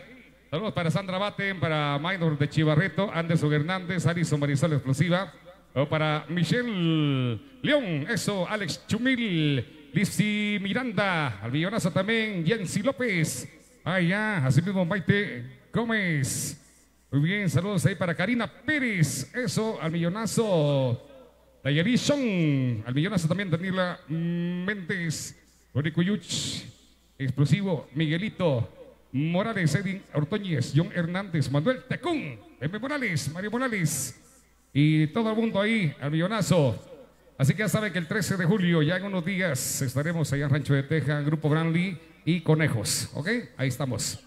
Saludos para Sandra Baten, para Maynor de Chivarreto, Anderson Hernández, Alison Marisol Explosiva. Para Michelle León, eso, Alex Chumil, Lizzy Miranda, al millonazo también, Jensi López. Allá, así mismo Maite Gómez. Muy bien, saludos ahí para Karina Pérez, eso, al millonazo. Tayarison, al millonazo también Daniela Méndez, Oricuyuch, Explosivo, Miguelito, Morales, Edwin Ortoñez, John Hernández, Manuel Tecún, M. Morales, Mario Morales y todo el mundo ahí, al millonazo. Así que ya saben que el 13 de julio, ya en unos días, estaremos allá en Rancho de Teja, Grupo Granly y Conejos. ¿Ok? Ahí estamos.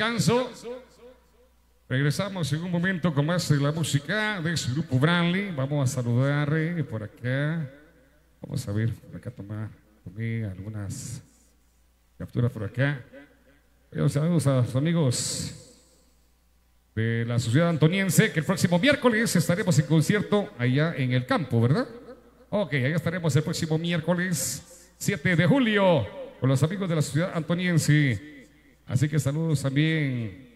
Descanso. Regresamos en un momento con más de la música de su grupo Branley. Vamos a saludar eh, por acá. Vamos a ver, por acá tomar, tomé algunas capturas por acá. Saludos a los amigos de la sociedad antoniense, que el próximo miércoles estaremos en concierto allá en el campo, ¿verdad? Ok, allá estaremos el próximo miércoles 7 de julio con los amigos de la sociedad antoniense. Así que saludos también.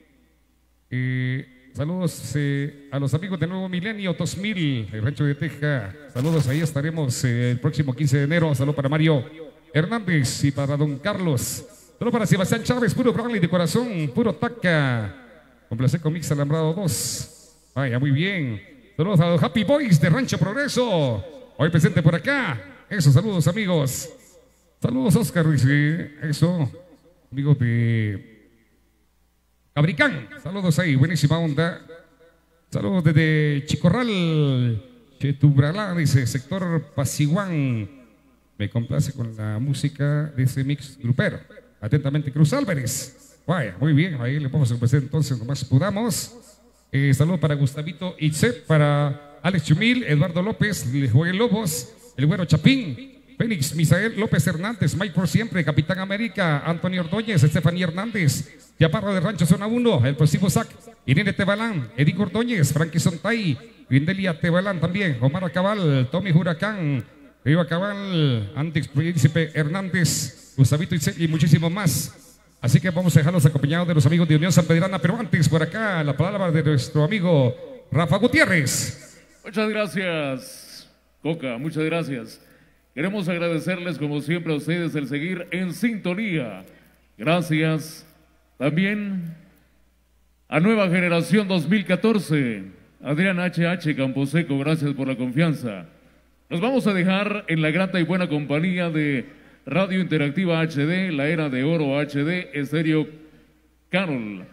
eh, saludos eh, a los amigos del Nuevo Milenio 2000, el Rancho de Teja. Saludos, ahí estaremos eh, el próximo 15 de enero. Saludos para Mario Hernández y para Don Carlos. Saludos para Sebastián Chávez, puro Bradley de corazón, puro taca. Un placer con Mix Alambrado 2. Vaya, muy bien. Saludos a los Happy Boys de Rancho Progreso. Hoy presente por acá. Eso, saludos amigos. Saludos Oscar, eso. Amigos de Cabricán. Saludos ahí, buenísima onda. Saludos desde Chicorral, Chetubralá, dice sector Pasiguán. Me complace con la música de ese mix grupero. Atentamente, Cruz Álvarez. Vaya, muy bien, ahí le a empezar entonces, nomás podamos. Eh, saludos para Gustavito Itze, para Alex Chumil, Eduardo López, el Joel Lobos, el Güero Chapín, Félix Misael López Hernández, Mike por siempre, Capitán América, Antonio Ordóñez, Estefanía Hernández, Yaparra de Rancho Zona 1, El Posivo Sac, Irene Tebalán, Edic Ordóñez, Frankie Sontay, Vindelia Tebalán también, Omar Acabal, Tommy Huracán, Viva Cabal, Antix Príncipe Hernández, Gustavito y muchísimo más. Así que vamos a dejarlos acompañados de los amigos de Unión San Pedrana, pero antes por acá la palabra de nuestro amigo Rafa Gutiérrez. Muchas gracias, Coca, muchas gracias. Queremos agradecerles como siempre a ustedes el seguir en sintonía. Gracias también a Nueva Generación 2014. Adrián HH Camposeco, gracias por la confianza. Nos vamos a dejar en la grata y buena compañía de Radio Interactiva HD, la era de oro HD, estéreo Carol,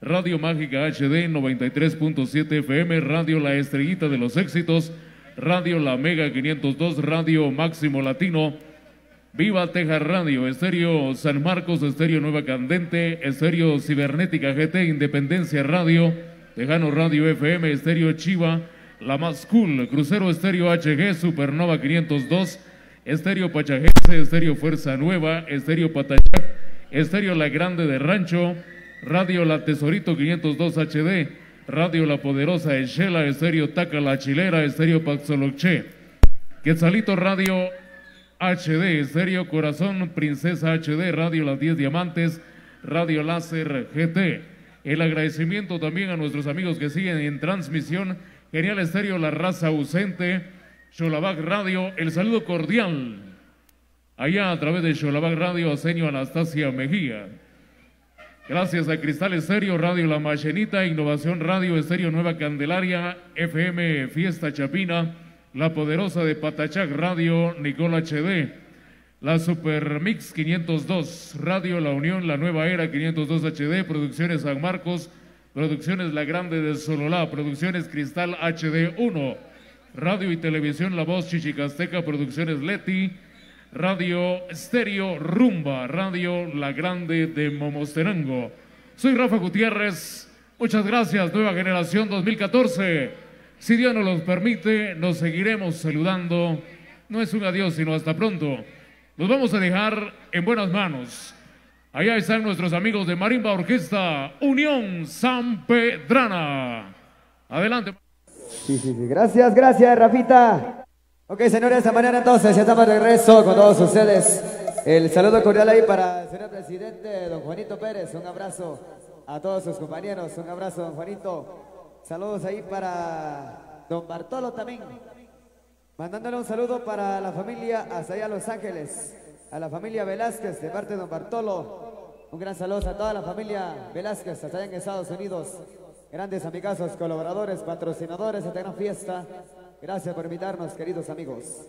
Radio Mágica HD 93.7 FM, Radio La Estrellita de los Éxitos, Radio La Mega 502, Radio Máximo Latino, Viva Teja Radio, Estéreo San Marcos, Estéreo Nueva Candente, Estéreo Cibernética GT, Independencia Radio, Tejano Radio FM, Estéreo Chiva, La Más Cool, Crucero Estéreo HG, Supernova 502, Estéreo Pachajense, Estéreo Fuerza Nueva, Estéreo Patachac, Estéreo La Grande de Rancho, Radio La Tesorito 502 HD, Radio La Poderosa Eshela, Estéreo Taca La Chilera, Estéreo Paxoloche, Quetzalito Radio HD, Estéreo Corazón Princesa HD, Radio Las 10 Diamantes, Radio Láser GT. El agradecimiento también a nuestros amigos que siguen en transmisión. Genial Estéreo La Raza Ausente, Cholabac Radio, el saludo cordial. Allá a través de Cholabac Radio, Asenio Anastasia Mejía. Gracias a Cristal Estéreo, Radio La Machenita, Innovación Radio, Estéreo Nueva Candelaria, FM Fiesta Chapina, La Poderosa de Patachac Radio, Nicola HD, la Supermix 502, Radio La Unión, La Nueva Era 502 HD, Producciones San Marcos, Producciones La Grande de Sololá, Producciones Cristal HD 1, Radio y Televisión La Voz Chichicasteca, Producciones Leti, Radio Estéreo Rumba, Radio La Grande de Momosterango. Soy Rafa Gutiérrez. Muchas gracias, Nueva Generación 2014. Si Dios nos permite, nos seguiremos saludando. No es un adiós, sino hasta pronto. Nos vamos a dejar en buenas manos. Allá están nuestros amigos de Marimba Orquesta Unión San Pedrana. Adelante. Sí, sí, sí. Gracias, gracias, Rafita. Ok, señores, esta manera entonces ya estamos de regreso con todos ustedes. El saludo cordial ahí para el señor presidente, don Juanito Pérez. Un abrazo a todos sus compañeros. Un abrazo, don Juanito. Saludos ahí para don Bartolo también. Mandándole un saludo para la familia hasta allá Los Ángeles. A la familia Velázquez de parte de don Bartolo. Un gran saludo a toda la familia Velázquez hasta allá en Estados Unidos. Grandes amigazos, colaboradores, patrocinadores de esta fiesta. Gracias por invitarnos, queridos amigos.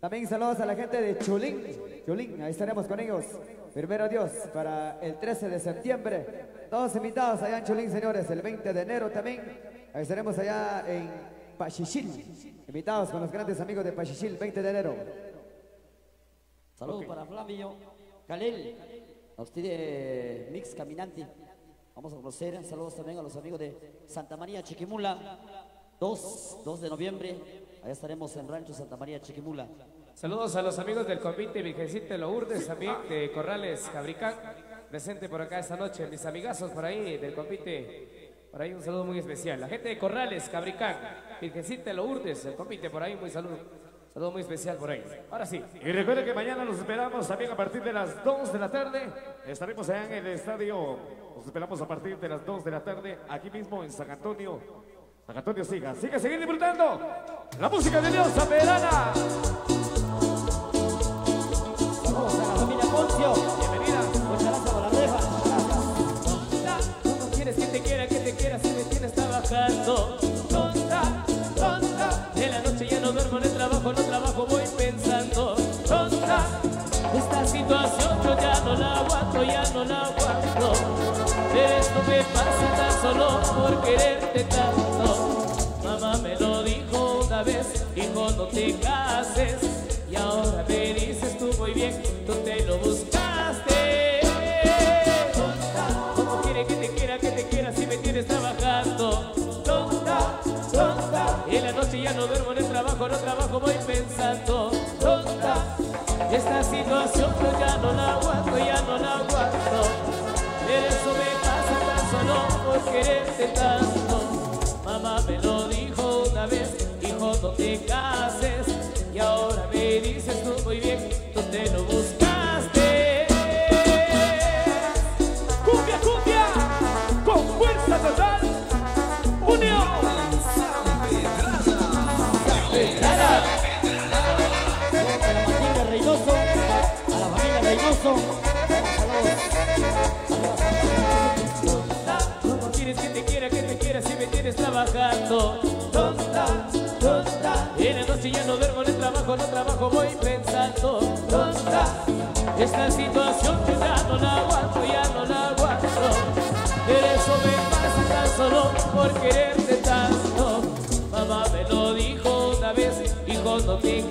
También saludos a la gente de Chulín. Chulín, ahí estaremos con ellos. Primero Dios, para el 13 de septiembre. Todos invitados allá en Chulín, señores. El 20 de enero también. Ahí estaremos allá en Pachichil. Invitados con los grandes amigos de Pachichil, 20 de enero. Saludos para Flavio, Calel, a usted de Mix Caminante. Vamos a conocer, saludos también a los amigos de Santa María Chiquimula. 2, 2 de noviembre, allá estaremos en Rancho Santa María Chiquimula. Saludos a los amigos del convite Virgencita de Lourdes, también de Corrales Cabricán, presente por acá esta noche, mis amigazos por ahí del convite, por ahí un saludo muy especial. La gente de Corrales Cabricán, Virgencita de Lourdes, el convite por ahí, muy saludo. Saludo muy especial por ahí. Ahora sí. Y recuerden que mañana nos esperamos también a partir de las 2 de la tarde. Estaremos allá en el estadio. Nos esperamos a partir de las 2 de la tarde, aquí mismo en San Antonio. Antonio siga, siga, seguir disfrutando la música de Dios Verana. Saludos a la familia Poncio. Bienvenida. Muchas gracias por la reja. ¿Cómo quieres que te quiera, que te quiera si me tienes trabajando? Tonta, tonta. De la noche ya no duermo en el trabajo, no trabajo, voy pensando. Tonta, esta situación yo ya no la aguanto, ya no la aguanto. Esto me pasa tan solo por quererte tanto. Mamá me lo dijo una vez, hijo no te cases. Y ahora me dices tú muy bien, tú te lo buscaste. ¿Cómo quiere que te quiera, que te quiera si me tienes trabajando? Tonta, tonta. En la noche ya no duermo en el trabajo, no trabajo, voy pensando. Tonta, Esta situación yo ya no la aguanto, ya no la aguanto. Pero eso por quererte tanto. Mamá me lo dijo una vez, hijo no te cases. En el trabajo, voy pensando. Tonta. Esta situación yo ya no la aguanto, ya no la aguanto. Pero eso me pasa tan solo por quererte tanto. Mamá me lo dijo una vez, hijo no te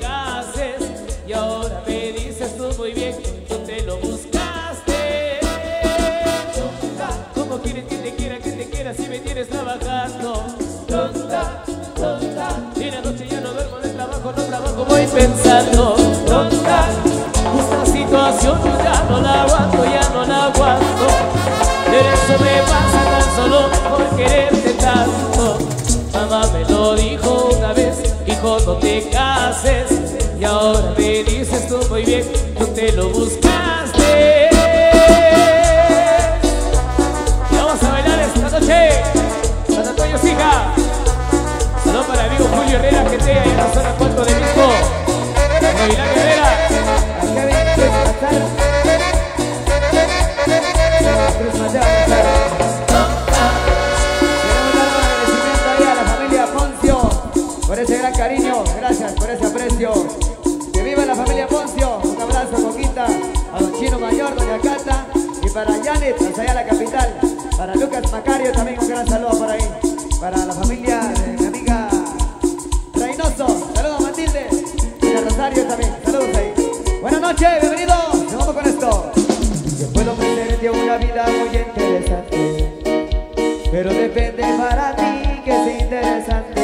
muy bien, gran saludo por ahí. Para la familia de mi amiga Reynoso, saludos Matilde, y a Rosario también, saludos ahí. Buenas noches, bienvenidos, nos vamos con esto. Yo puedo ofrecerte una vida muy interesante. Pero depende para ti que es interesante.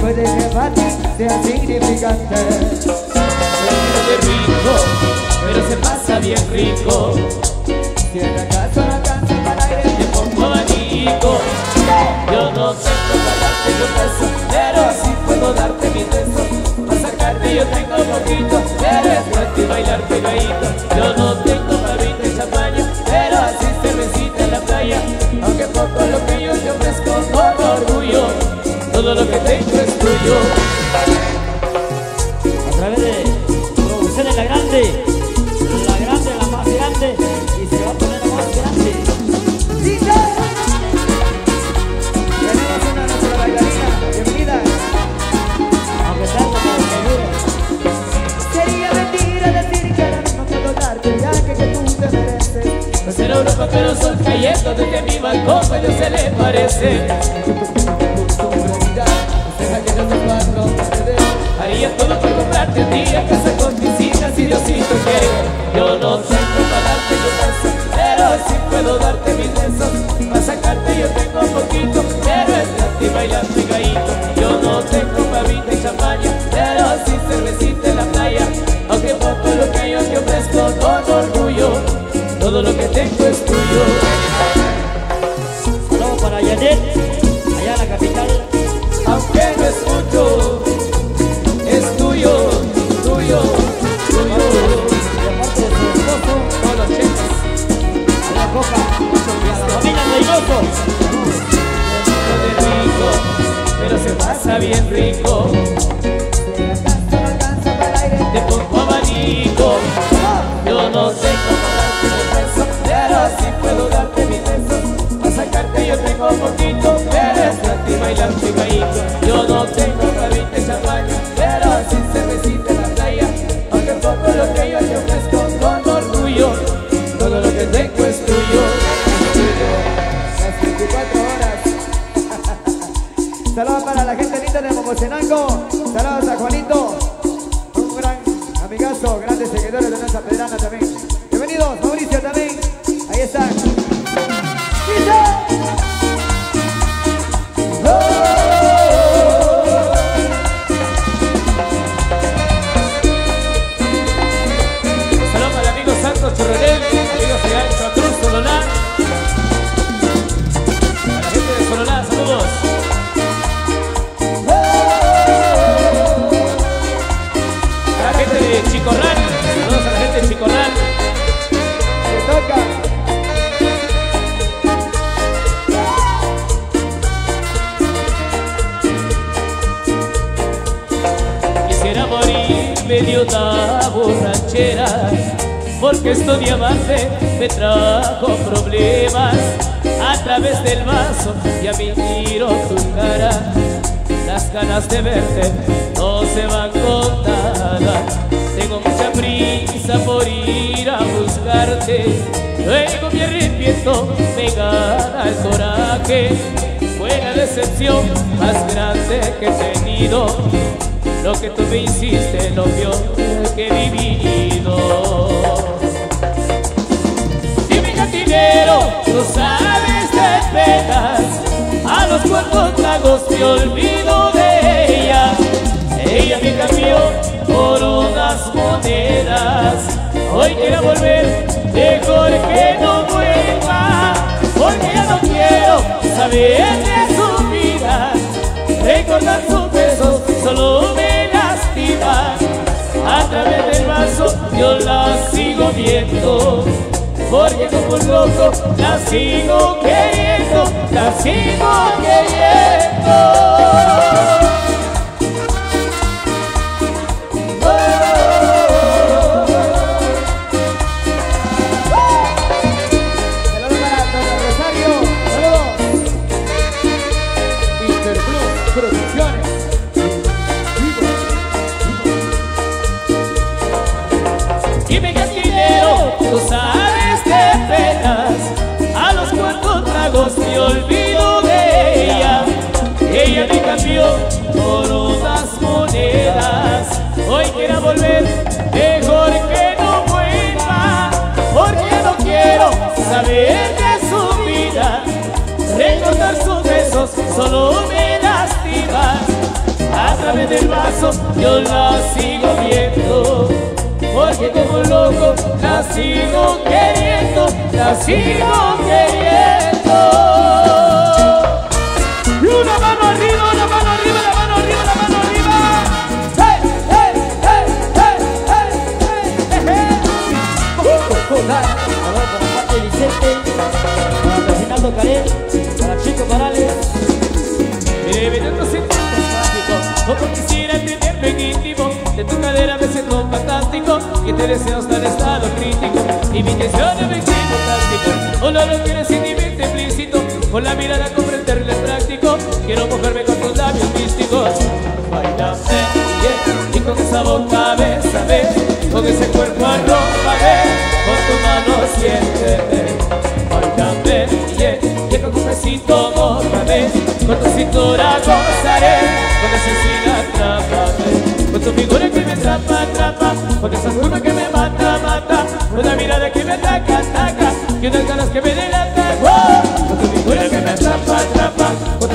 Puede que para ti sea significante. Pero se pasa bien rico. Si en acaso no alcanza para aire, Te pongo abanico. Yo no tengo para darte un beso, pero sí puedo darte mis besos. Para sacarte yo tengo poquito, pero es gratis bailar pegadito. Yo no tengo será Europa, pero sol cayendo desde mi balcón, a Dios se le parece. Yo. Haría todo por comprarte un día casa con piscina si Diosito quiere. Yo no tengo para darte beso, pero sí puedo darte pasa bien rico. Te pongo abanico, yo no tengo para darte un beso, pero sí puedo darte mis besos. Para sacarte yo tengo poquito, pero es gratis bailar pegadito. Yo no tengo verte champaña, pero sí cervecita en la playa. Aunque poco lo que Un gran amigazo, grandes seguidores de nuestra pedrana también. De amarte me trajo problemas. A través del vaso ya miro tu cara, las ganas de verte no se van con nada. Tengo mucha prisa por ir a buscarte, luego me arrepiento, me gana el coraje. Fue la decepción más grande que he tenido. Lo que tú me Quiero volver, mejor que no vuelva. Porque ya no quiero saber de su vida. Recordar sus besos solo me lastima. A través del vaso yo la sigo viendo. Porque como un loco la sigo queriendo, la sigo queriendo. Solo me lastima A través del vaso yo la sigo viendo. Porque como loco la sigo queriendo, la sigo queriendo. Y una mano arriba, una mano arriba, la mano arriba, la mano arriba. ¡Hey, hey, hey, hey, hey, hey, hey, Saludos para Pati Vicente, Mire, tanto sentimientos mágicos, como quisiera tenerme en íntimo. De tu cadera me siento fantástico, y te deseo hasta el estado crítico. Y mi intención es me fantástico, uno lo quiere sentimiento implícito. Con la mirada comprenderle práctico, quiero mojarme con tus labios místicos. Bailame, yeah, y con esa boca bésame, con ese cuerpo arrópame, con tu mano siénteme. Bailame, yeah, besito mojame, con tu cintura gozaré, con esa esquina atrápame. Con tu figura que me atrapa, atrapa, con esa curva que me mata, mata, con la mirada que me ataca, ataca, y unas ganas que me delatan, wow. Con tu figura que me atrapa, atrapa, con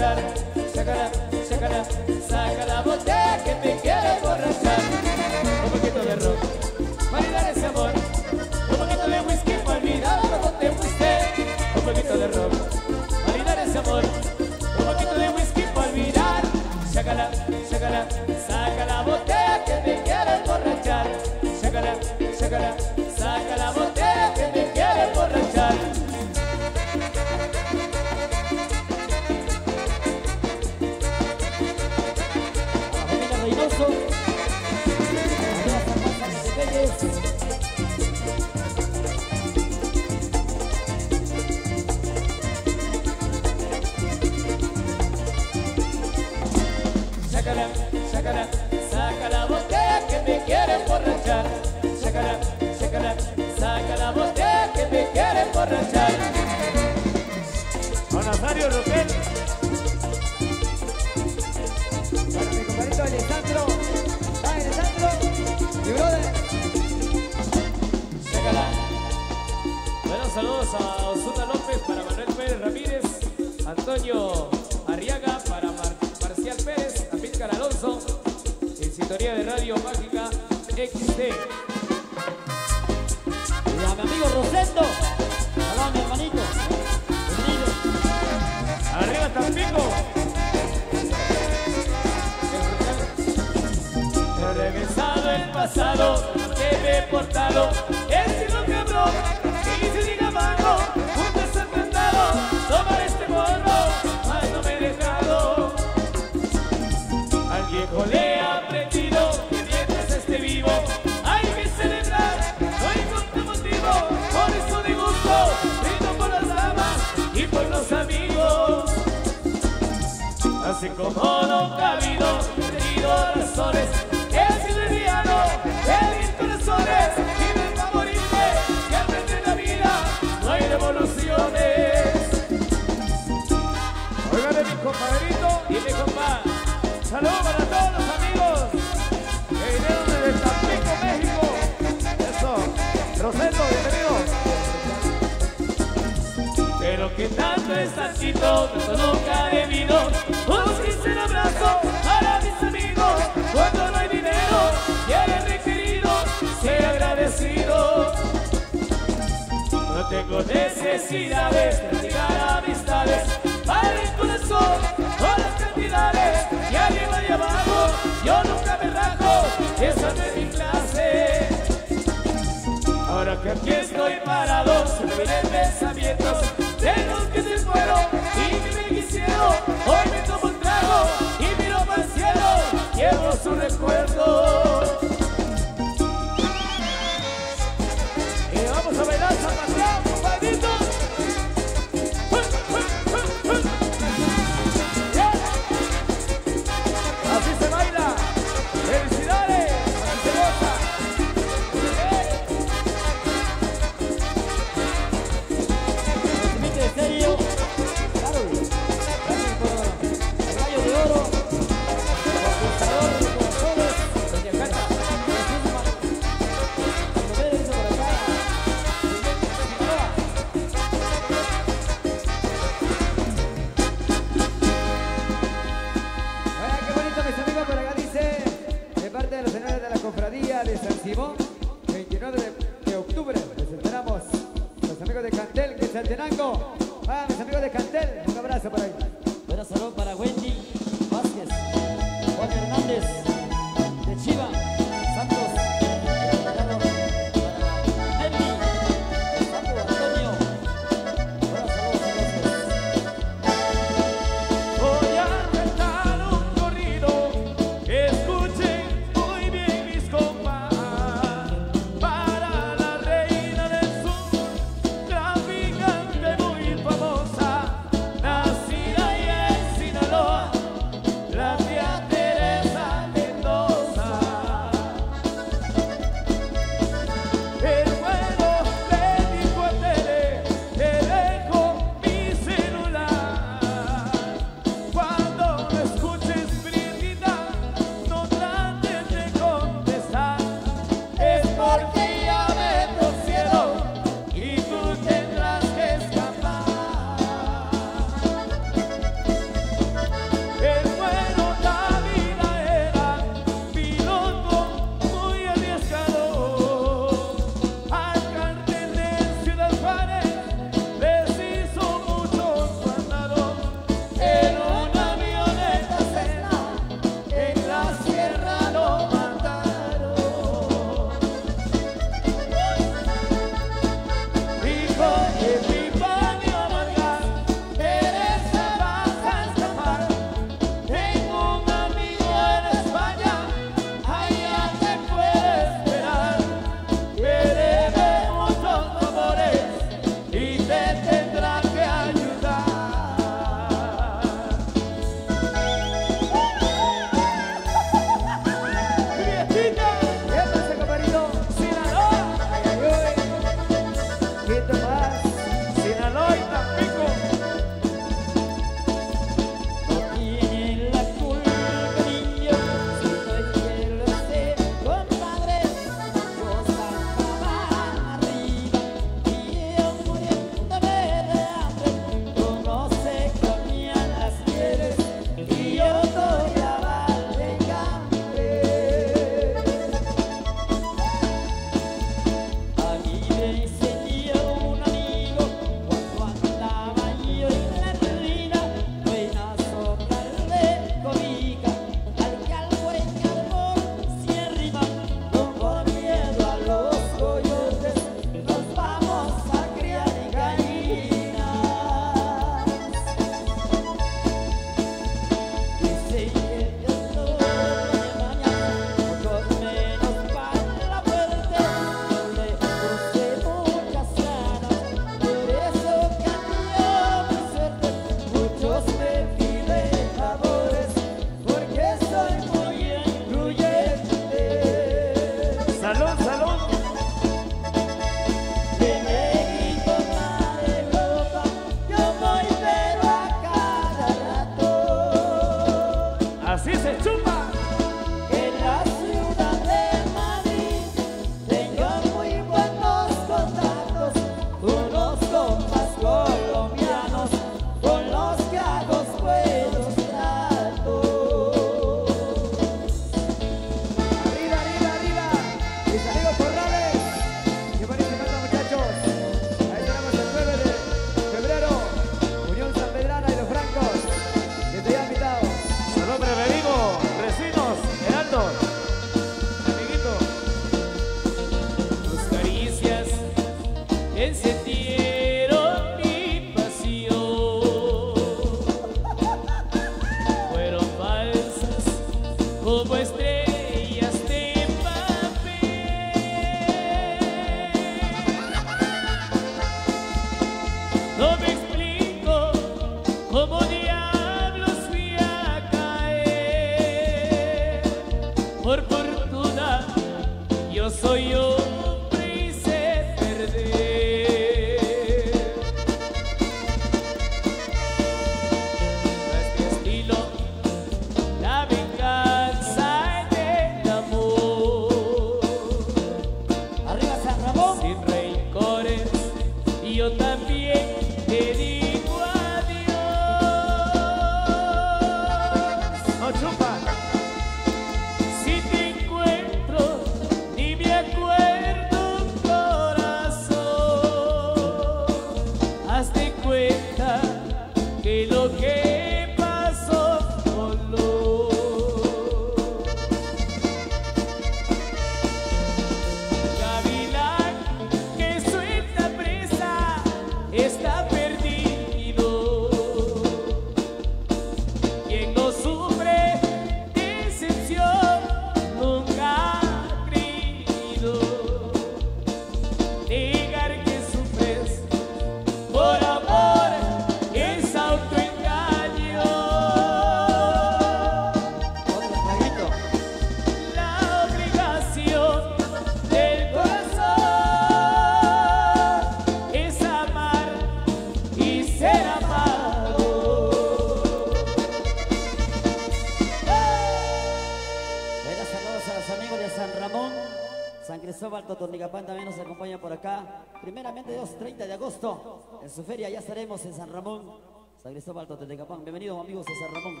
Cordicapán también nos acompaña por acá. Primeramente Dios, 30 de agosto, en su feria ya estaremos en San Ramón, San Cristóbal, Totonicapán. Bienvenidos amigos de San Ramón.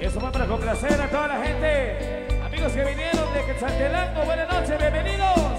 Eso va para complacer a toda la gente. Amigos que vinieron de Quetzaltenango, buenas noches, bienvenidos.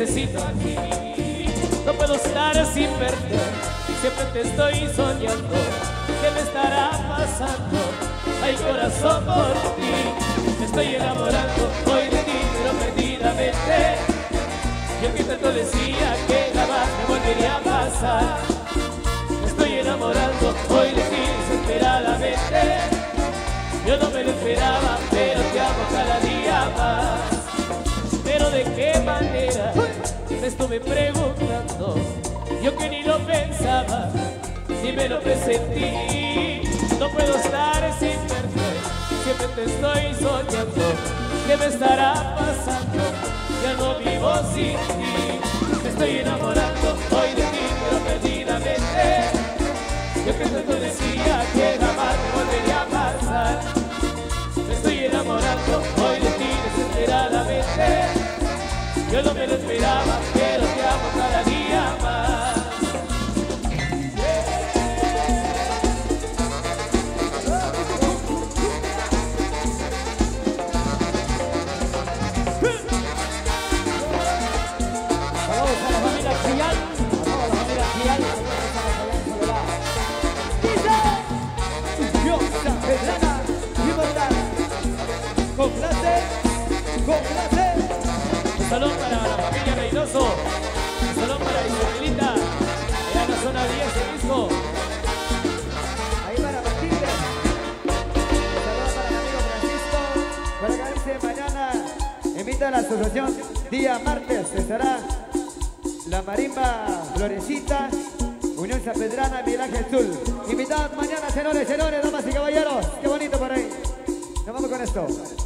necesito aquí. me lo presentí. No puedo estar sin verte, siempre te estoy soñando. ¿Qué me estará pasando? Ya no vivo sin ti. Me estoy enamorando hoy de ti, pero perdidamente. Yo que tanto decía que jamás me volvería a pasar. Me estoy enamorando hoy de ti desesperadamente. Yo no me lo esperaba. invita a la asociación día martes. Estará la marimba Florecita, Unión Zapedrana, Miguel Ángel Tul. Invitados mañana, señores, señores, damas y caballeros. Qué bonito por ahí. Nos vamos con esto.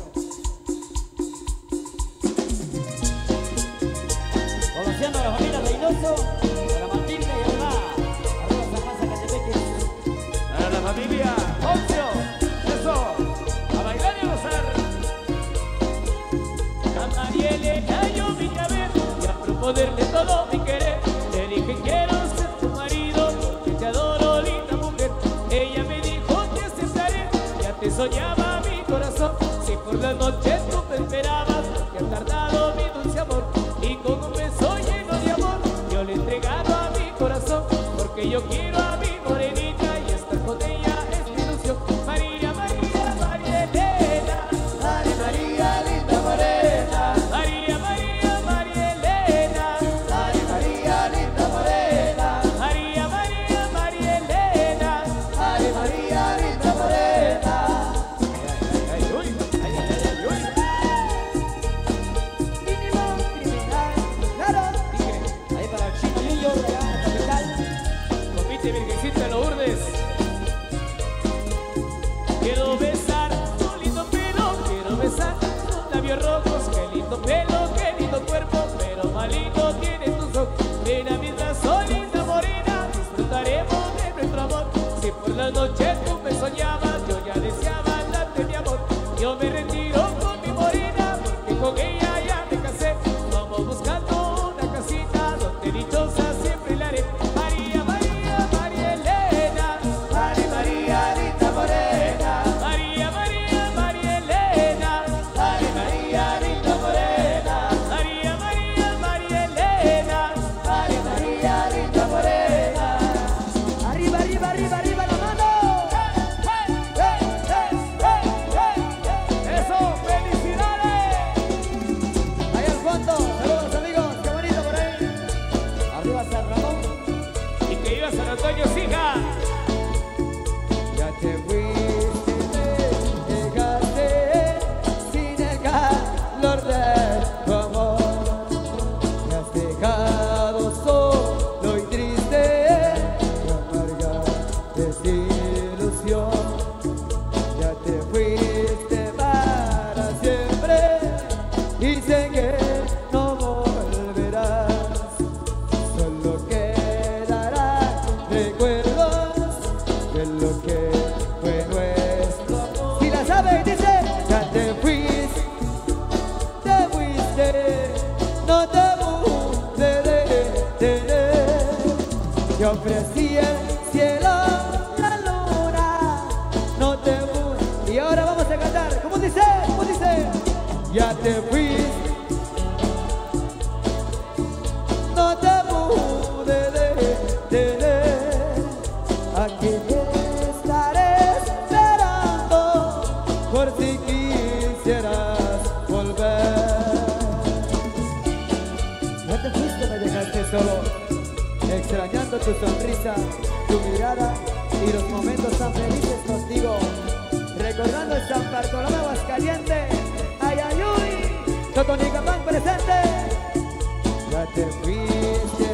solo extrañando tu sonrisa, tu mirada y los momentos tan felices contigo. Recordando el San Bartolomé Aguascalientes, ay ay uy, Totonicapán presente. Ya te fuiste.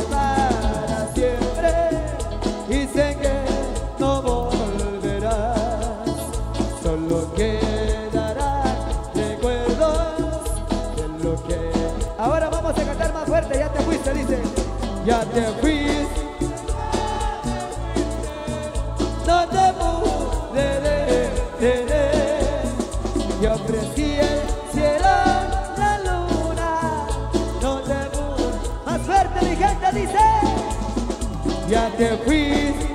ya te fuiste. No te pude tener, yo ofrecí el cielo, la luna, no te pude. Más fuerte mi gente dice, ya te fuiste.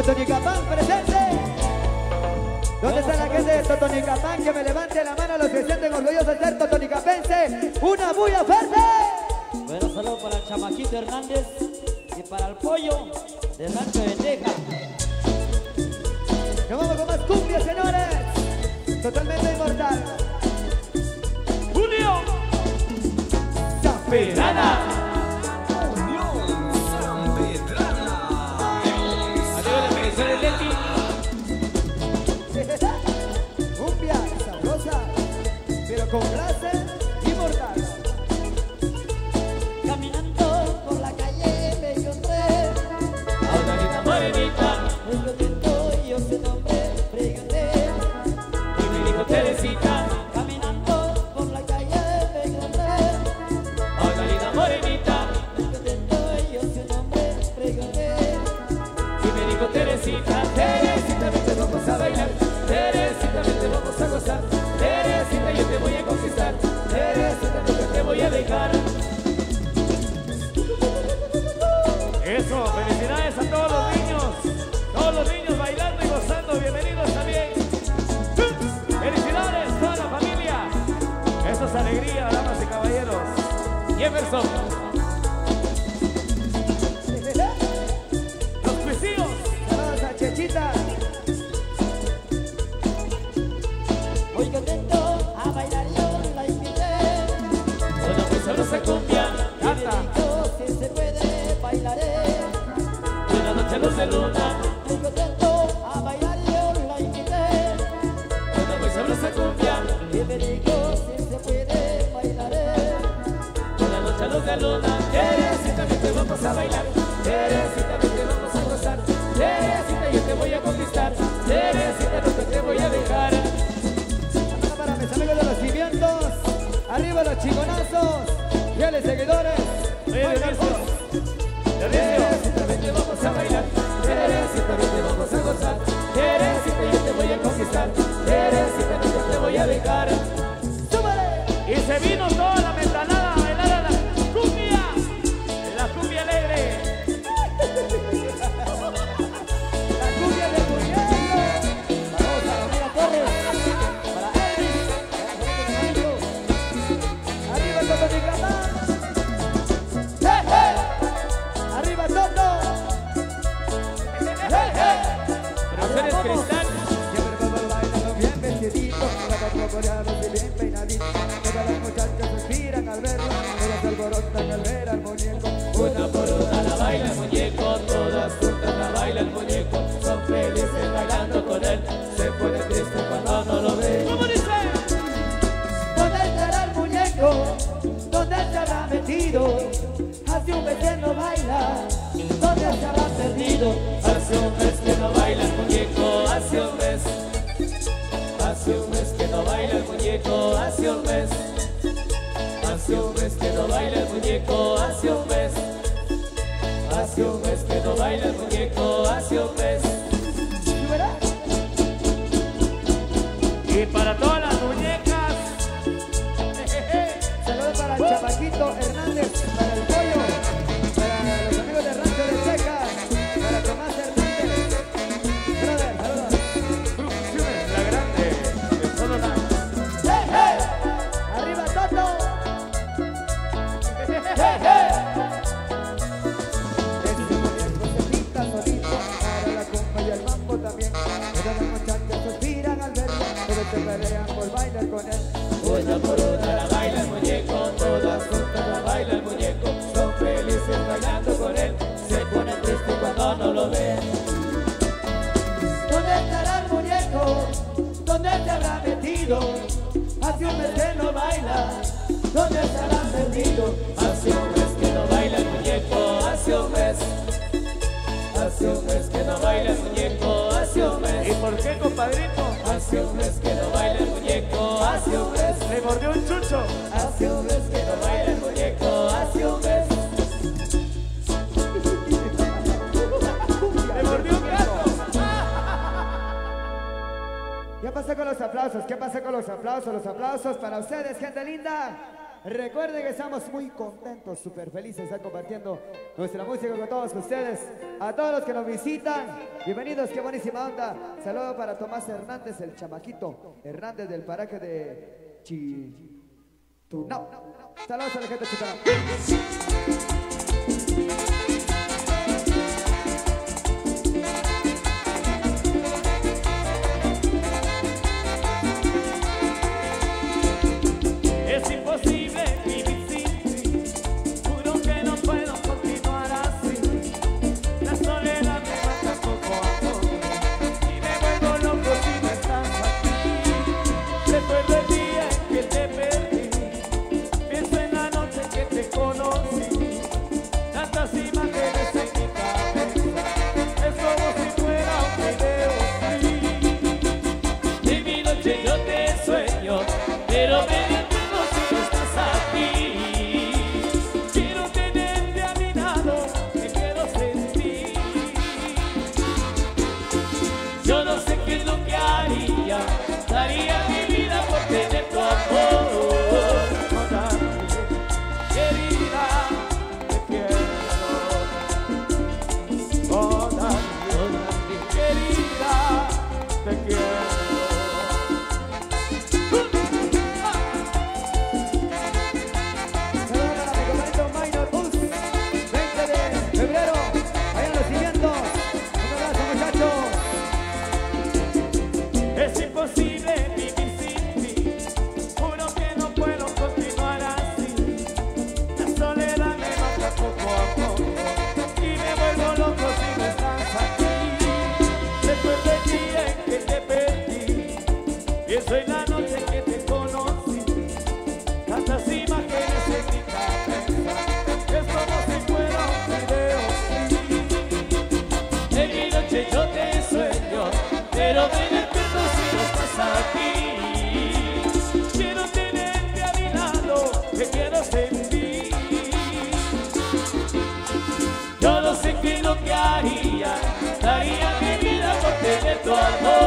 Totonicapán presente. ¿Dónde está la gente de Totonicapán? Que me levante la mano a los que sienten orgullosos de ser totonicapense. ¡Una bulla fuerte! Bueno, saludos para el chamaquito Hernández y para el pollo de Rancho de Teca. Nos vamos con más cumbias, señores. Totalmente inmortal. ¡Julio! ¡Caperana! aplausos para ustedes, gente linda. Recuerden que estamos muy contentos, súper felices de estar compartiendo nuestra música con todos ustedes. A todos los que nos visitan, bienvenidos, qué buenísima onda. Saludos para Tomás Hernández, el chamaquito Hernández del paraje de Chitunau. Saludos a la gente de do amor.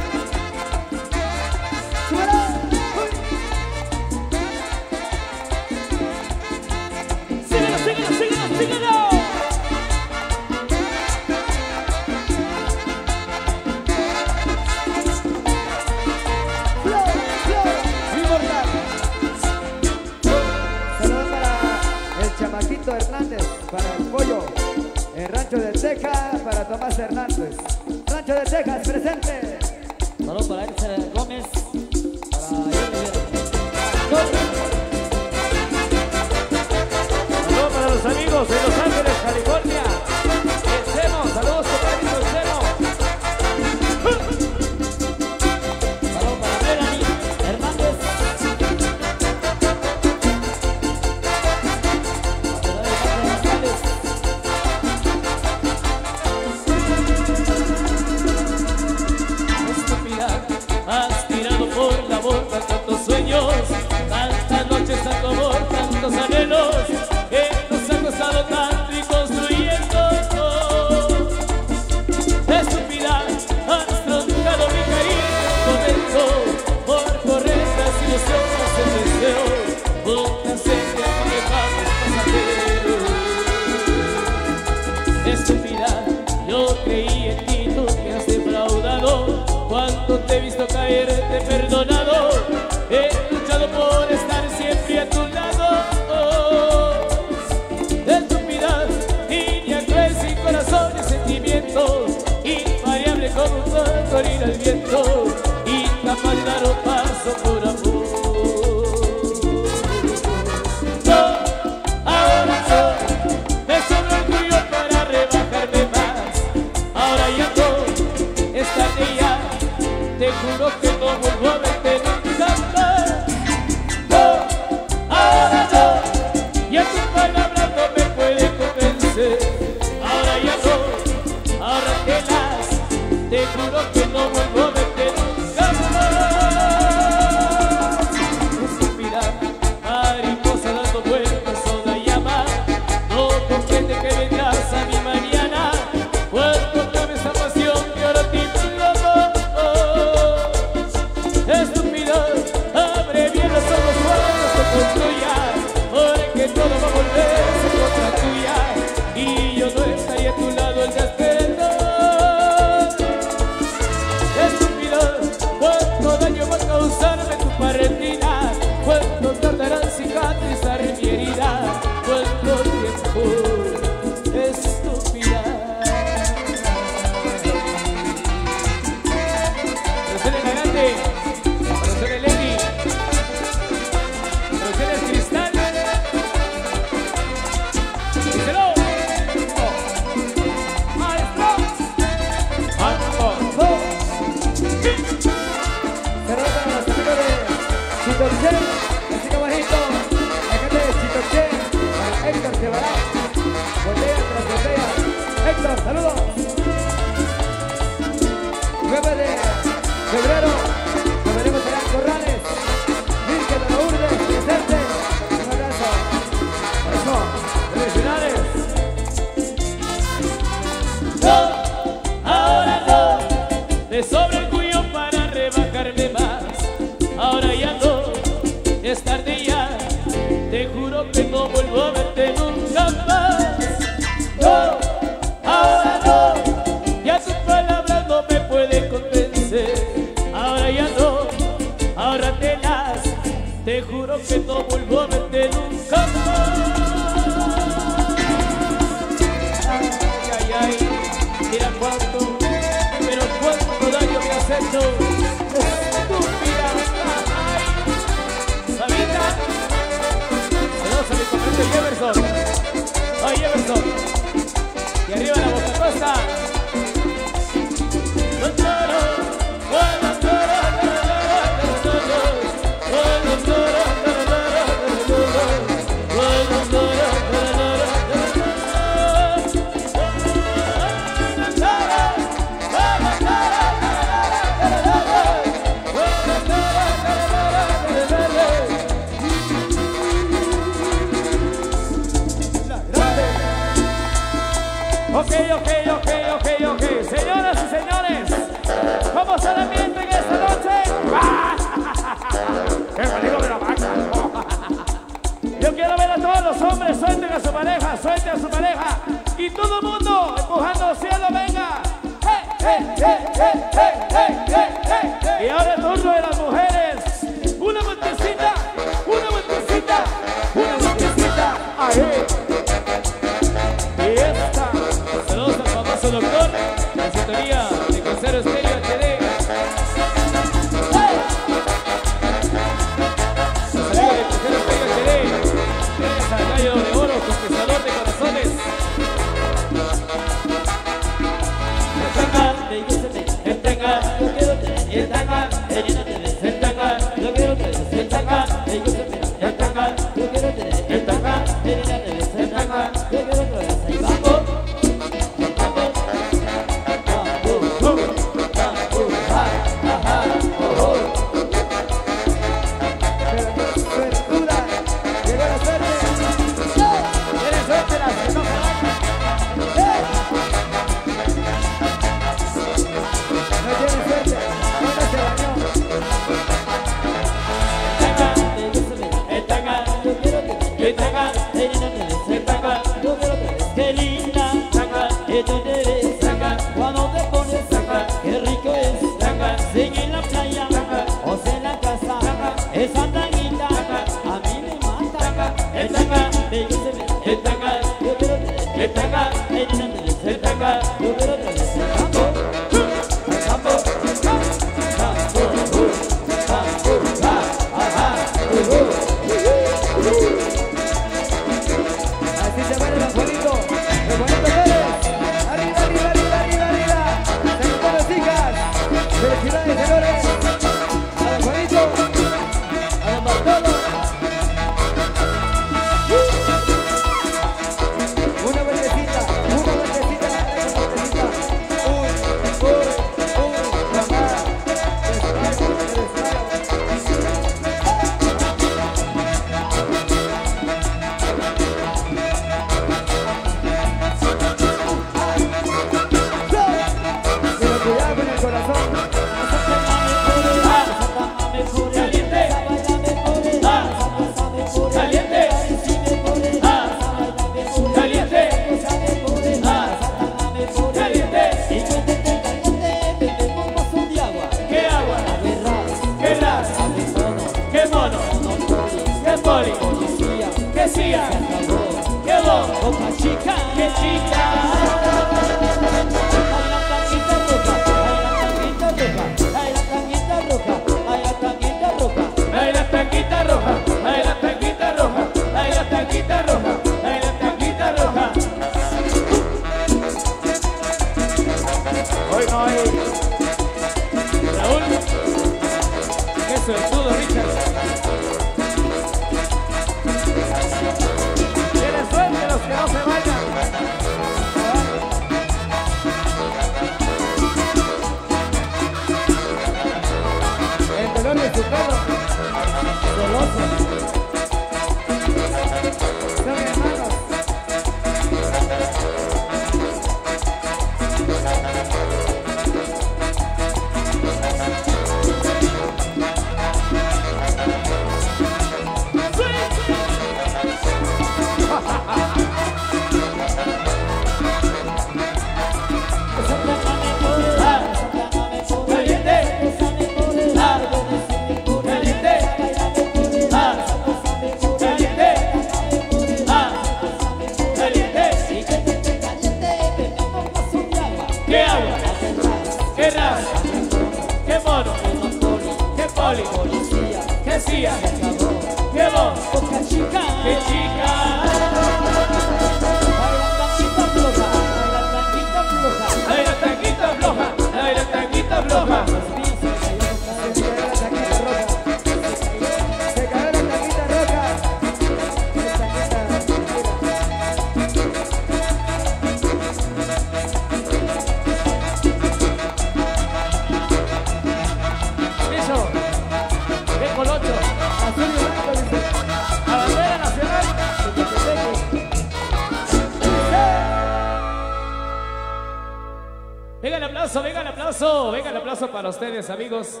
Amigos.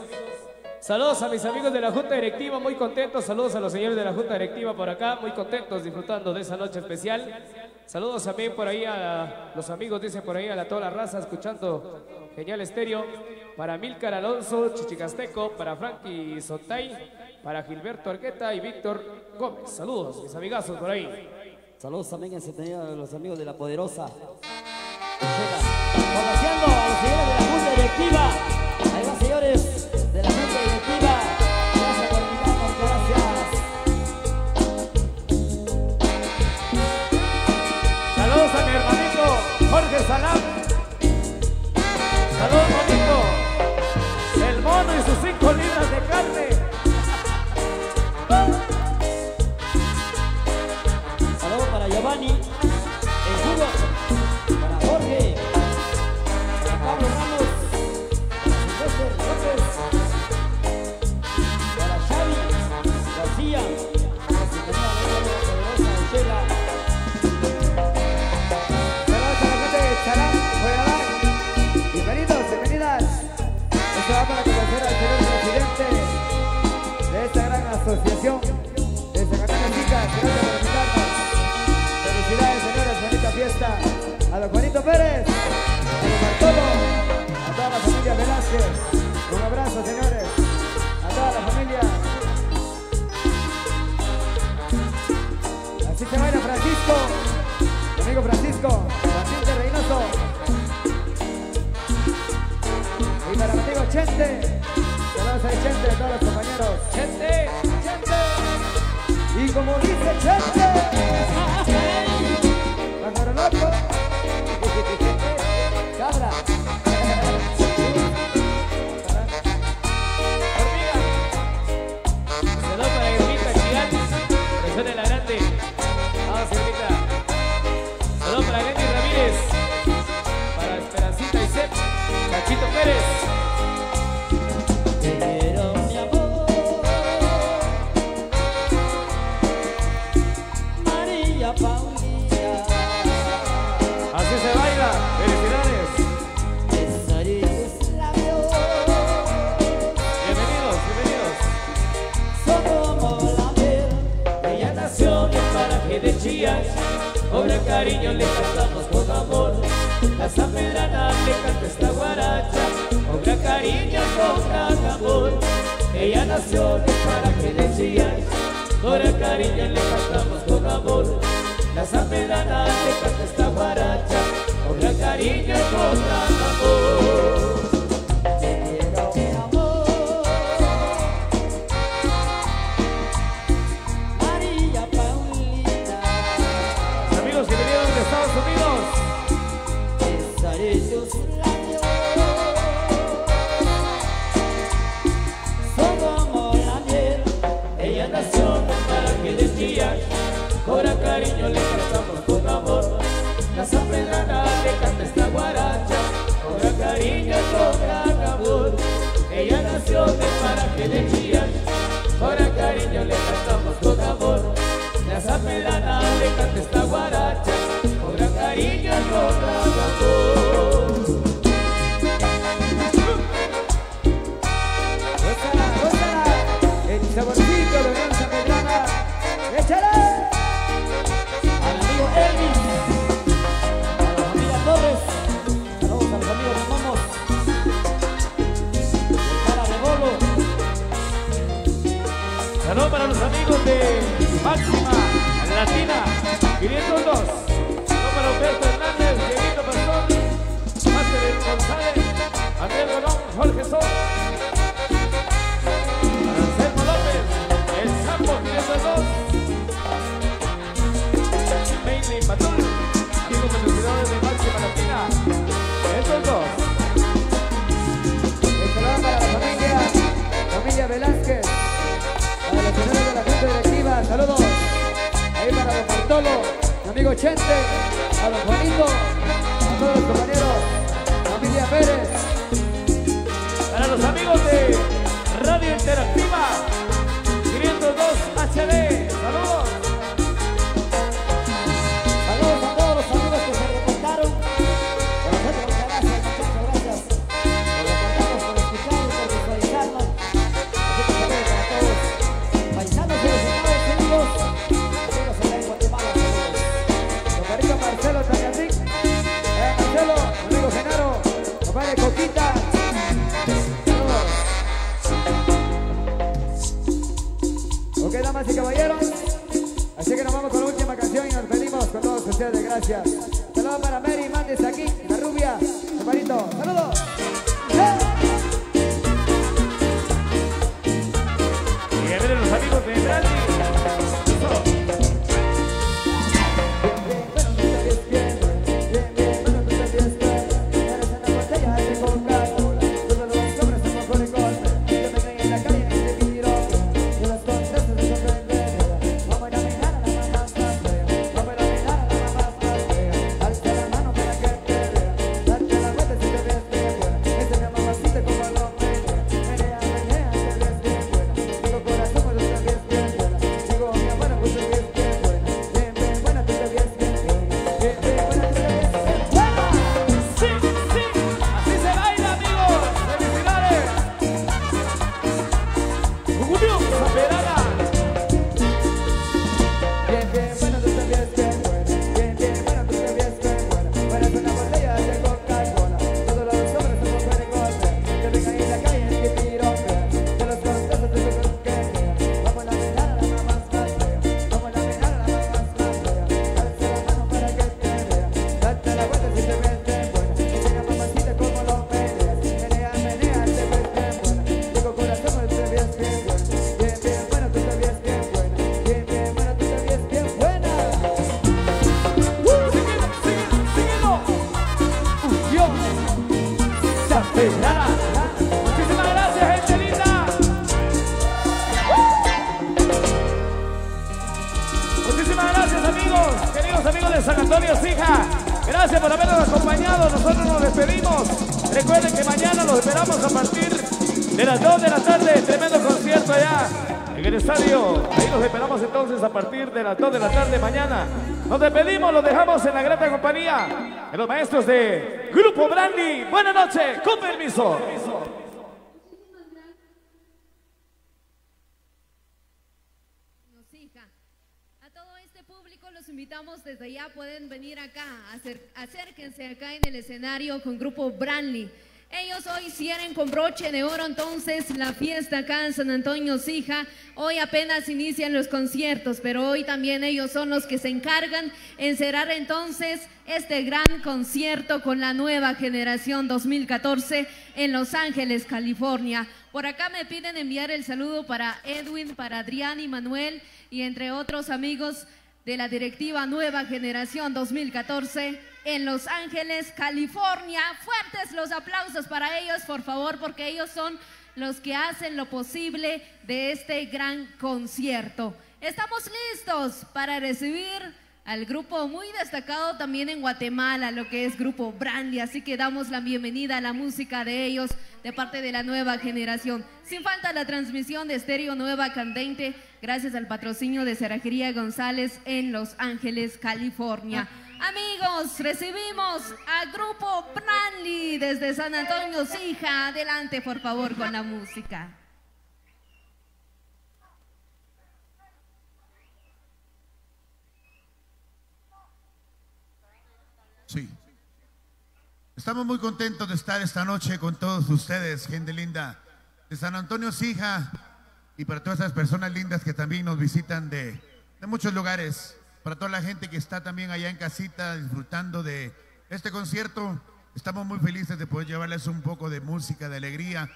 Saludos a mis amigos de la Junta Directiva, muy contentos. Saludos a los señores de la Junta Directiva por acá, muy contentos disfrutando de esa noche especial. Saludos también por ahí a los amigos, dicen por ahí a la, toda la raza, escuchando Genial Estéreo. Para Milcar Alonso, Chichicasteco, para Frankie Sotay, para Gilberto Argueta y Víctor Gómez. Saludos, mis amigazos por ahí. Saludos también a los amigos de La Poderosa. Conociendo a los señores de la Junta Directiva. Ahora cariño le cantamos con amor. La zafrenana le canta esta guaracha. Ahora cariño con amor. Ella nació de paraje de Chillán Ahora cariño le cantamos con amor. La zafrenana le canta esta guaracha. Ahora cariño con amor Máxima Latina. Mi amigo Chente, a don Juanito, a todos los compañeros, familia Pérez. Para los amigos de Radio Interactiva 502 HD. De las 2 de la tarde mañana. Nos despedimos, los dejamos en la grata compañía de los maestros de Grupo Brandy. Buenas noches, con permiso. Nos hija. A todo este público los invitamos desde ya, pueden venir acá, acer- acérquense acá en el escenario con Grupo Branly. Ellos hoy cierren con broche de oro entonces la fiesta acá en San Antonio Sija. Hoy apenas inician los conciertos, pero hoy también ellos son los que se encargan en cerrar entonces este gran concierto con la nueva generación 2014 en Los Ángeles, California. Por acá me piden enviar el saludo para Edwin, para Adrián y Manuel y entre otros amigos de la directiva Nueva Generación 2014 en Los Ángeles, California. Fuertes los aplausos para ellos, por favor, porque ellos son los que hacen lo posible de este gran concierto. Estamos listos para recibir al grupo muy destacado también en Guatemala, lo que es Grupo Brandy. Así que damos la bienvenida a la música de ellos de parte de la nueva generación. Sin falta la transmisión de Estéreo Nueva Candente, gracias al patrocinio de Cerrajería González en Los Ángeles, California. Amigos, recibimos a Grupo Brandy desde San Antonio, Sija. Adelante, por favor, con la música. Sí. Estamos muy contentos de estar esta noche con todos ustedes, gente linda de San Antonio Sija y para todas esas personas lindas que también nos visitan de de muchos lugares. Para toda la gente que está también allá en casita disfrutando de este concierto, estamos muy felices de poder llevarles un poco de música, de alegría.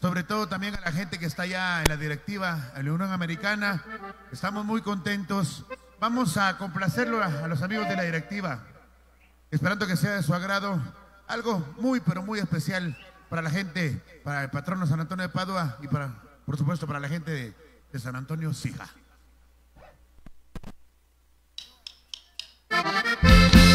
Sobre todo también a la gente que está allá en la directiva, en la Unión Americana. Estamos muy contentos. Vamos a complacerlo a, los amigos de la directiva, esperando que sea de su agrado. Algo muy, pero muy especial para la gente, para el patrono San Antonio de Padua y para, por supuesto, para la gente de San Antonio Sija. Soy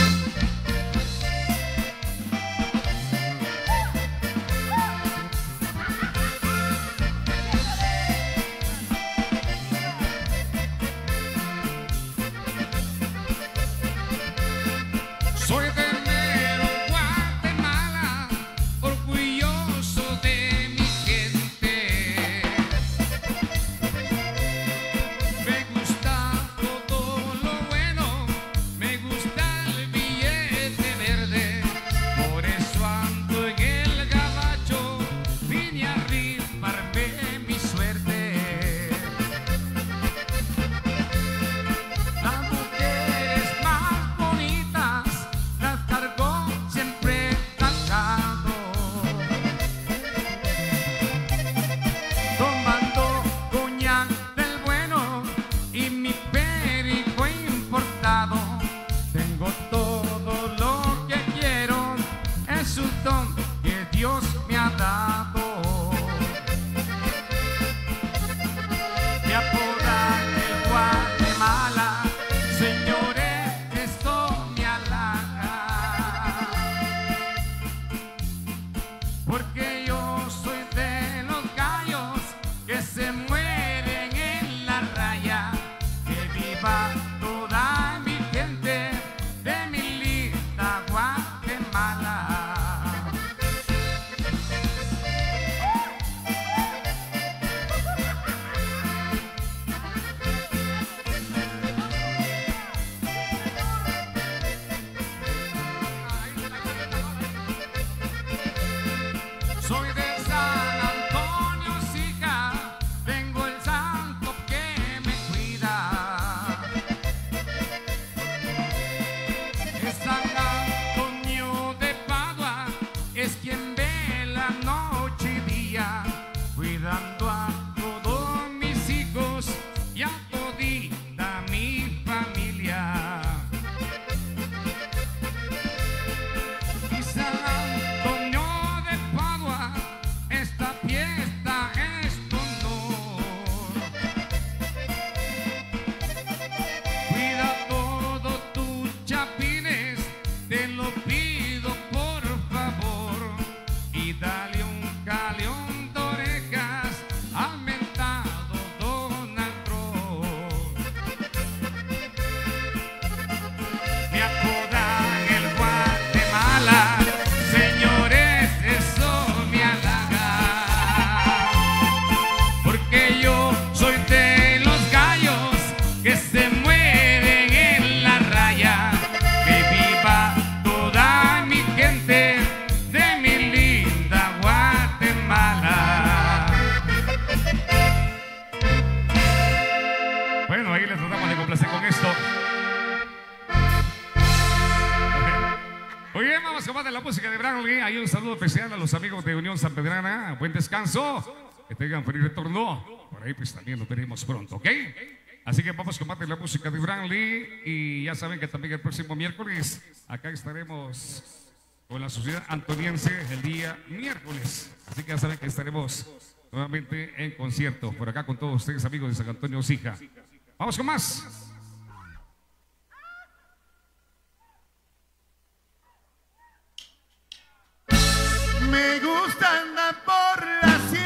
descanso. Que tengan feliz retorno. Por ahí pues también lo tenemos pronto, ¿ok? Así que vamos más de la música de Brownlee. Y ya saben que también el próximo miércoles acá estaremos con la sociedad antoniense el día miércoles. Así que ya saben que estaremos nuevamente en concierto por acá con todos ustedes, amigos de San Antonio Sija. Vamos con más. Me gusta andar por la sierra,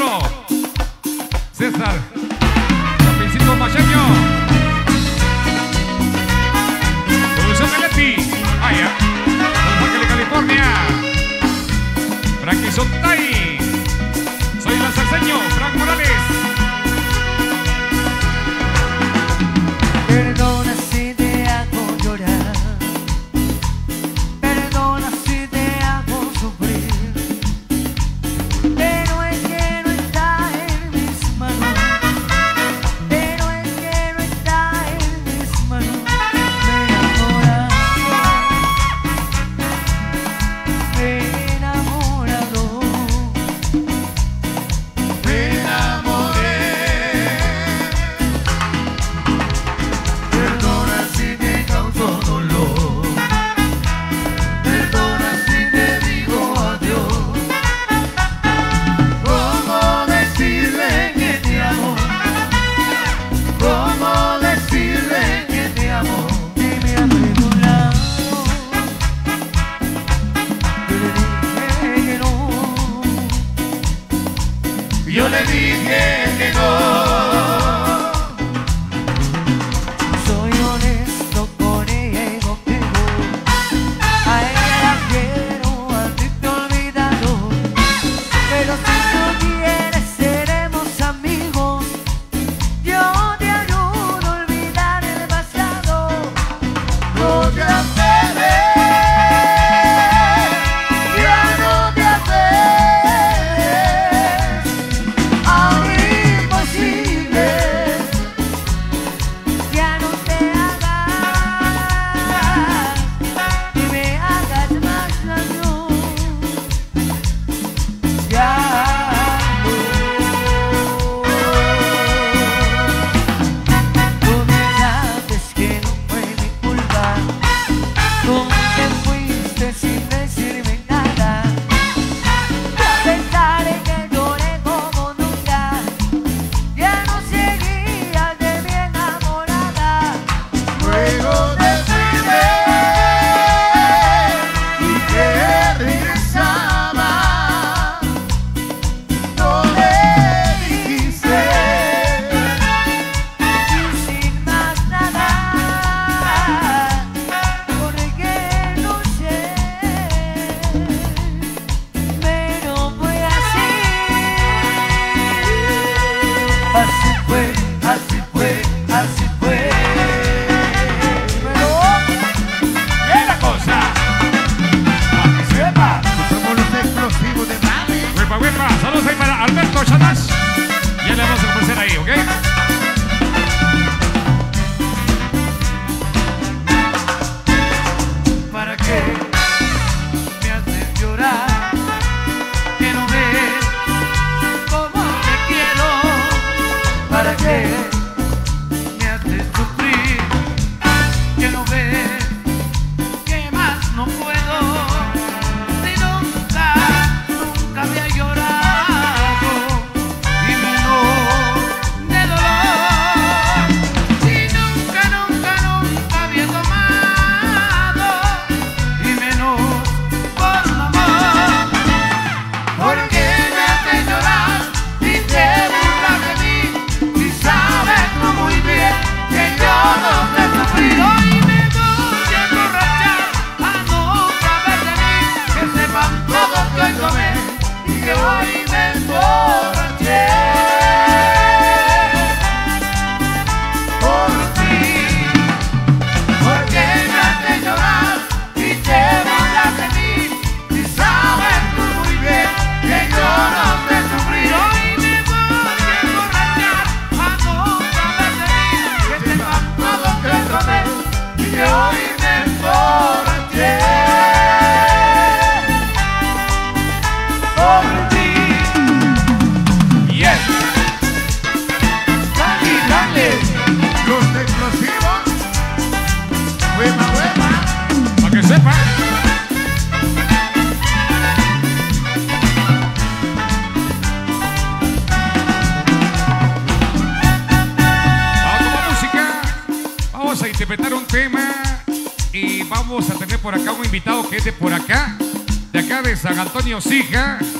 cuarto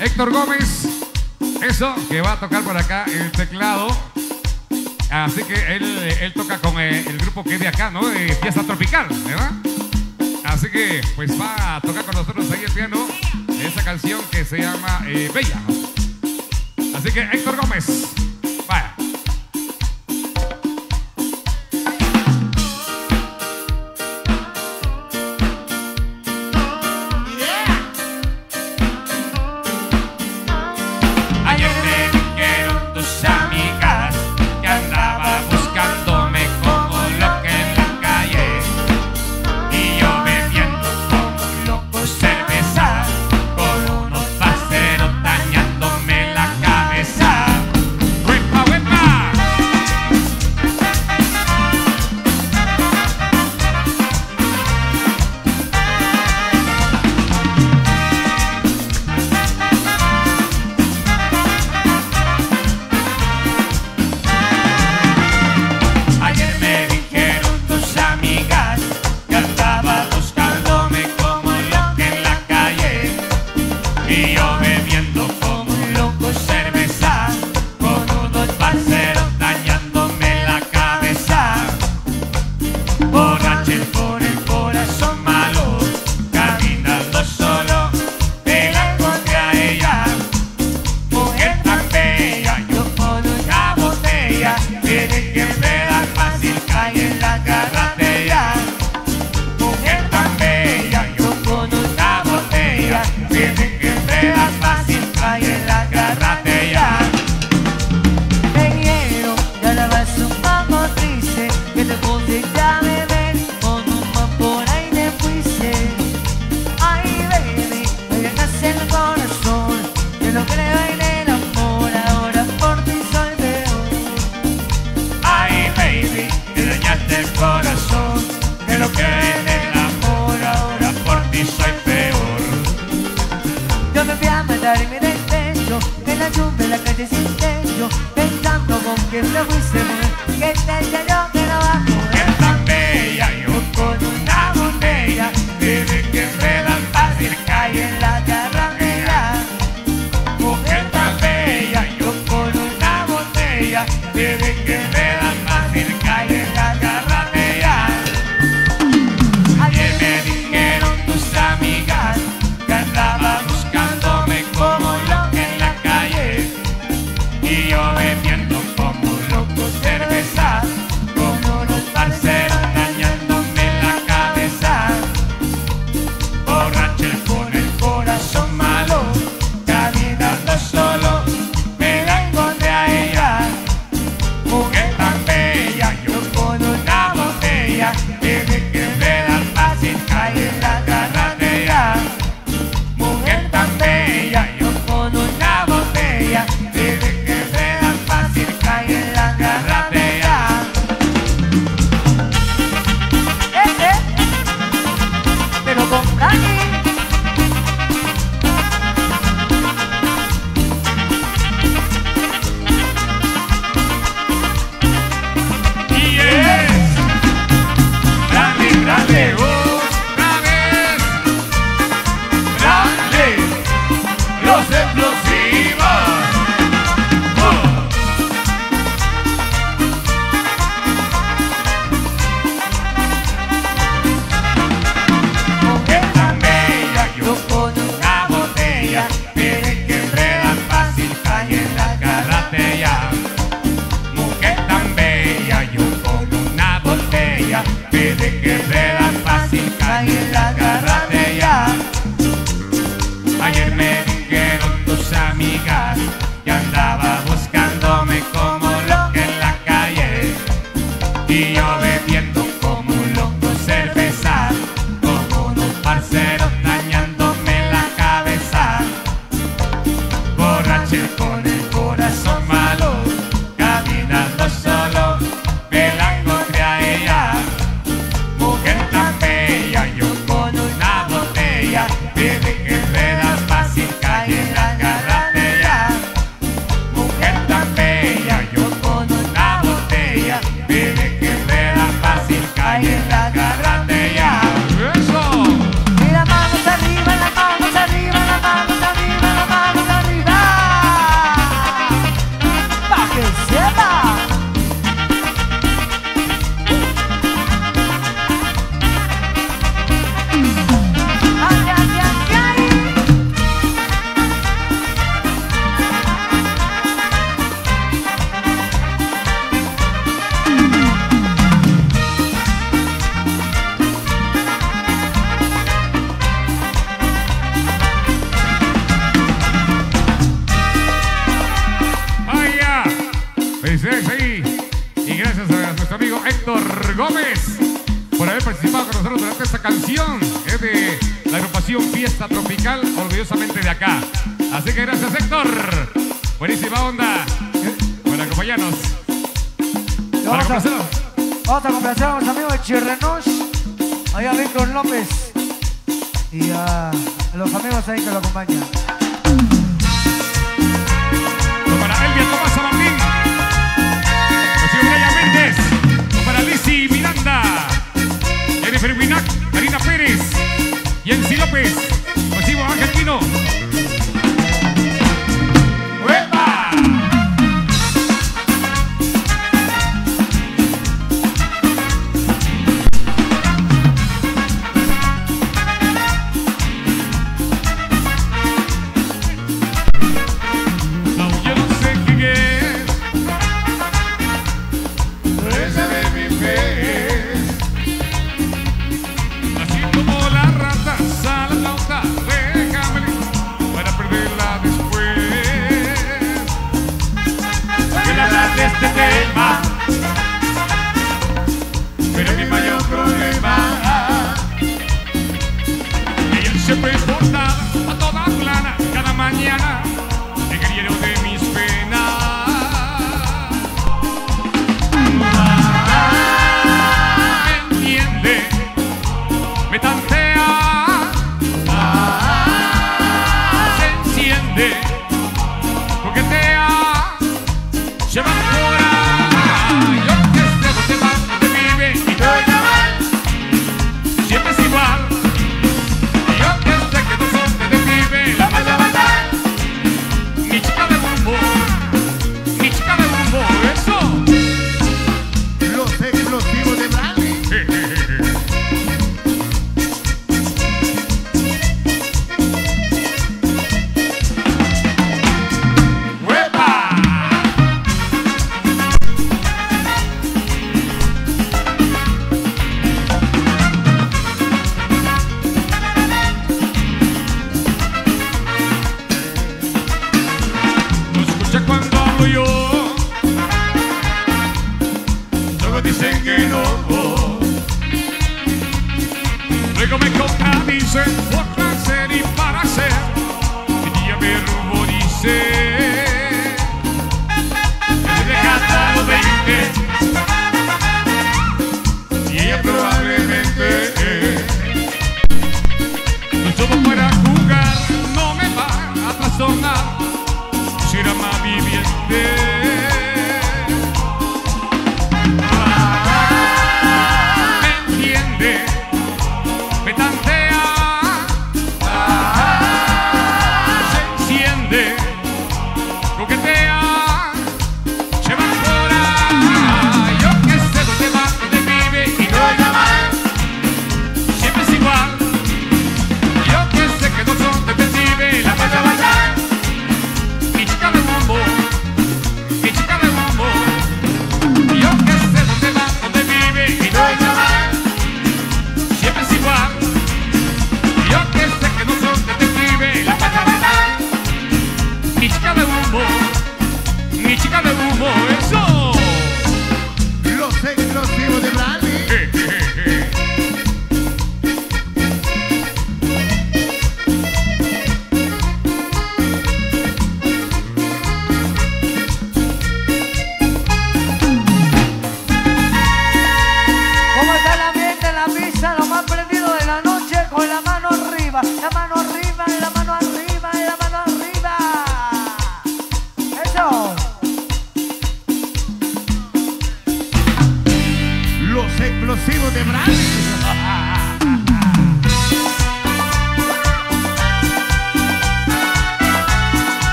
Héctor Gómez. Eso, que va a tocar por acá el teclado. Así que él, toca con eh, el, grupo que es de acá, ¿no? De Fiesta Tropical, ¿verdad? Así que, pues va a tocar con nosotros ahí el piano esa canción que se llama eh, Bella. la lluvia en la calle sin techo, pensando con quién te fuiste, que te.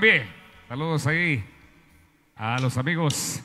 También. Saludos ahí a los amigos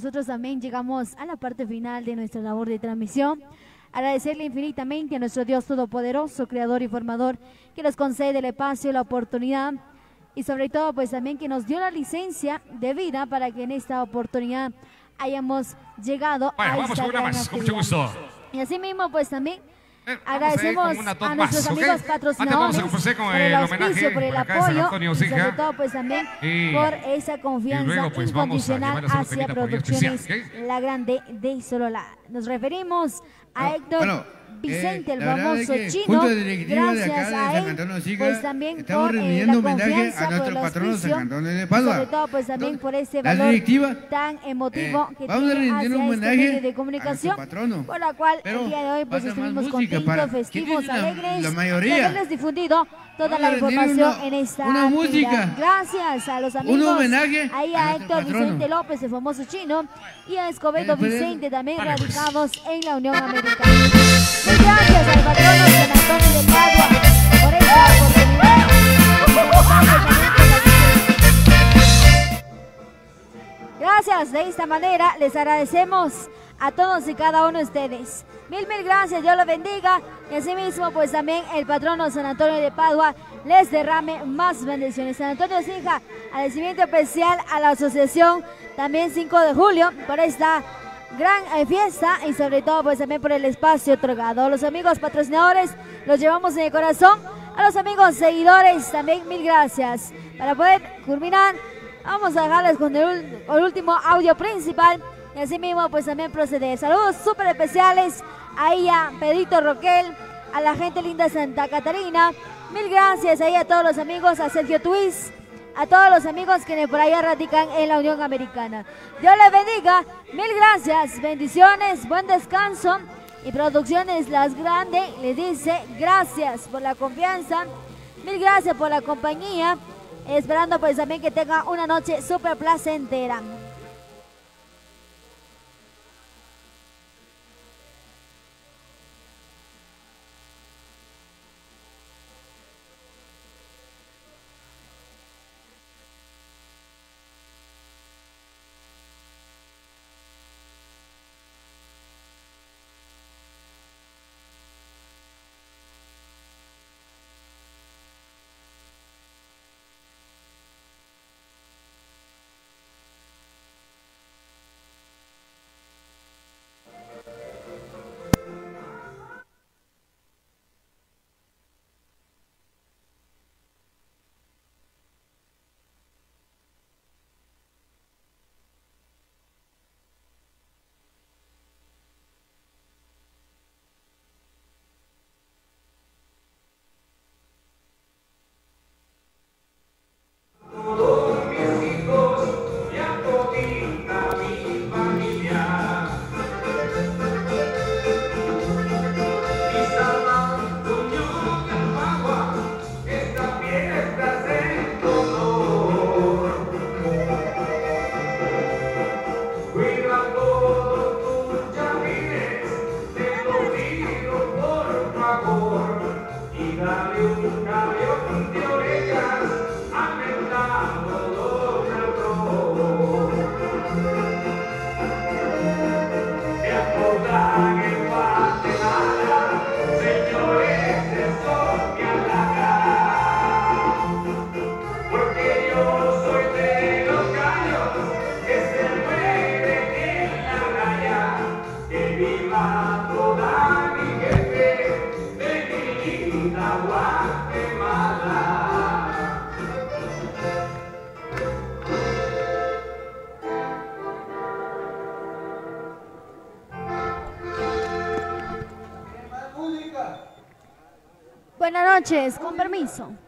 Nosotros también llegamos a la parte final de nuestra labor de transmisión. Agradecerle infinitamente a nuestro Dios Todopoderoso, Creador y Formador, que nos concede el espacio, la oportunidad y sobre todo pues también que nos dio la licencia de vida para que en esta oportunidad hayamos llegado bueno, a esta vamos a una gran más, con mucho gusto. Y así mismo pues también Agradecemos a, nuestros amigos patrocinadores por el auspicio, por el apoyo y sobre todo pues también por esa confianza incondicional hacia Producciones La Grande de Solola. Nos referimos a Héctor bueno, Vicente, eh, el famoso es que chino. Gracias a él, Sica, pues también estamos con eh, la confianza, a nuestro patrono San Cantón de Padua. Sobre todo, pues también por ese valor tan emotivo eh, que vamos tiene a hacia un este homenaje este medio de comunicación, patrono, por la cual Pero el día de hoy pues estuvimos contentos, festivos, alegres, haberles difundido toda la información una- en esta una música. Gracias a los amigos, homenaje ahí a a, Héctor patrono. Vicente López, el famoso chino, y a Escobedo Eh, Vicente, también pues. radicados en la Unión Americana. Muchas gracias al patrono San Antonio de Padua por esta oportunidad. Gracias, de esta manera les agradecemos a todos y cada uno de ustedes. Mil, mil gracias, Dios los bendiga. Y asimismo, pues también el patrono San Antonio de Padua les derrame más bendiciones. San Antonio Sija, agradecimiento especial a la asociación, también 5 de julio, por esta gran eh, fiesta y sobre todo pues también por el espacio otorgado. Los amigos patrocinadores los llevamos en el corazón. A los amigos seguidores también mil gracias. Para poder culminar, vamos a dejarles con el último audio principal y así mismo pues también proceder. Saludos súper especiales a ella, Pedrito Roquel, a la gente linda de Santa Catarina. Mil gracias ahí a todos los amigos, a Sergio Tuiz, a todos los amigos que por allá radican en la Unión Americana. Dios les bendiga, mil gracias, bendiciones, buen descanso. Y Producciones Las Grandes les dice gracias por la confianza, mil gracias por la compañía, esperando pues también que tenga una noche súper placentera. Con permiso.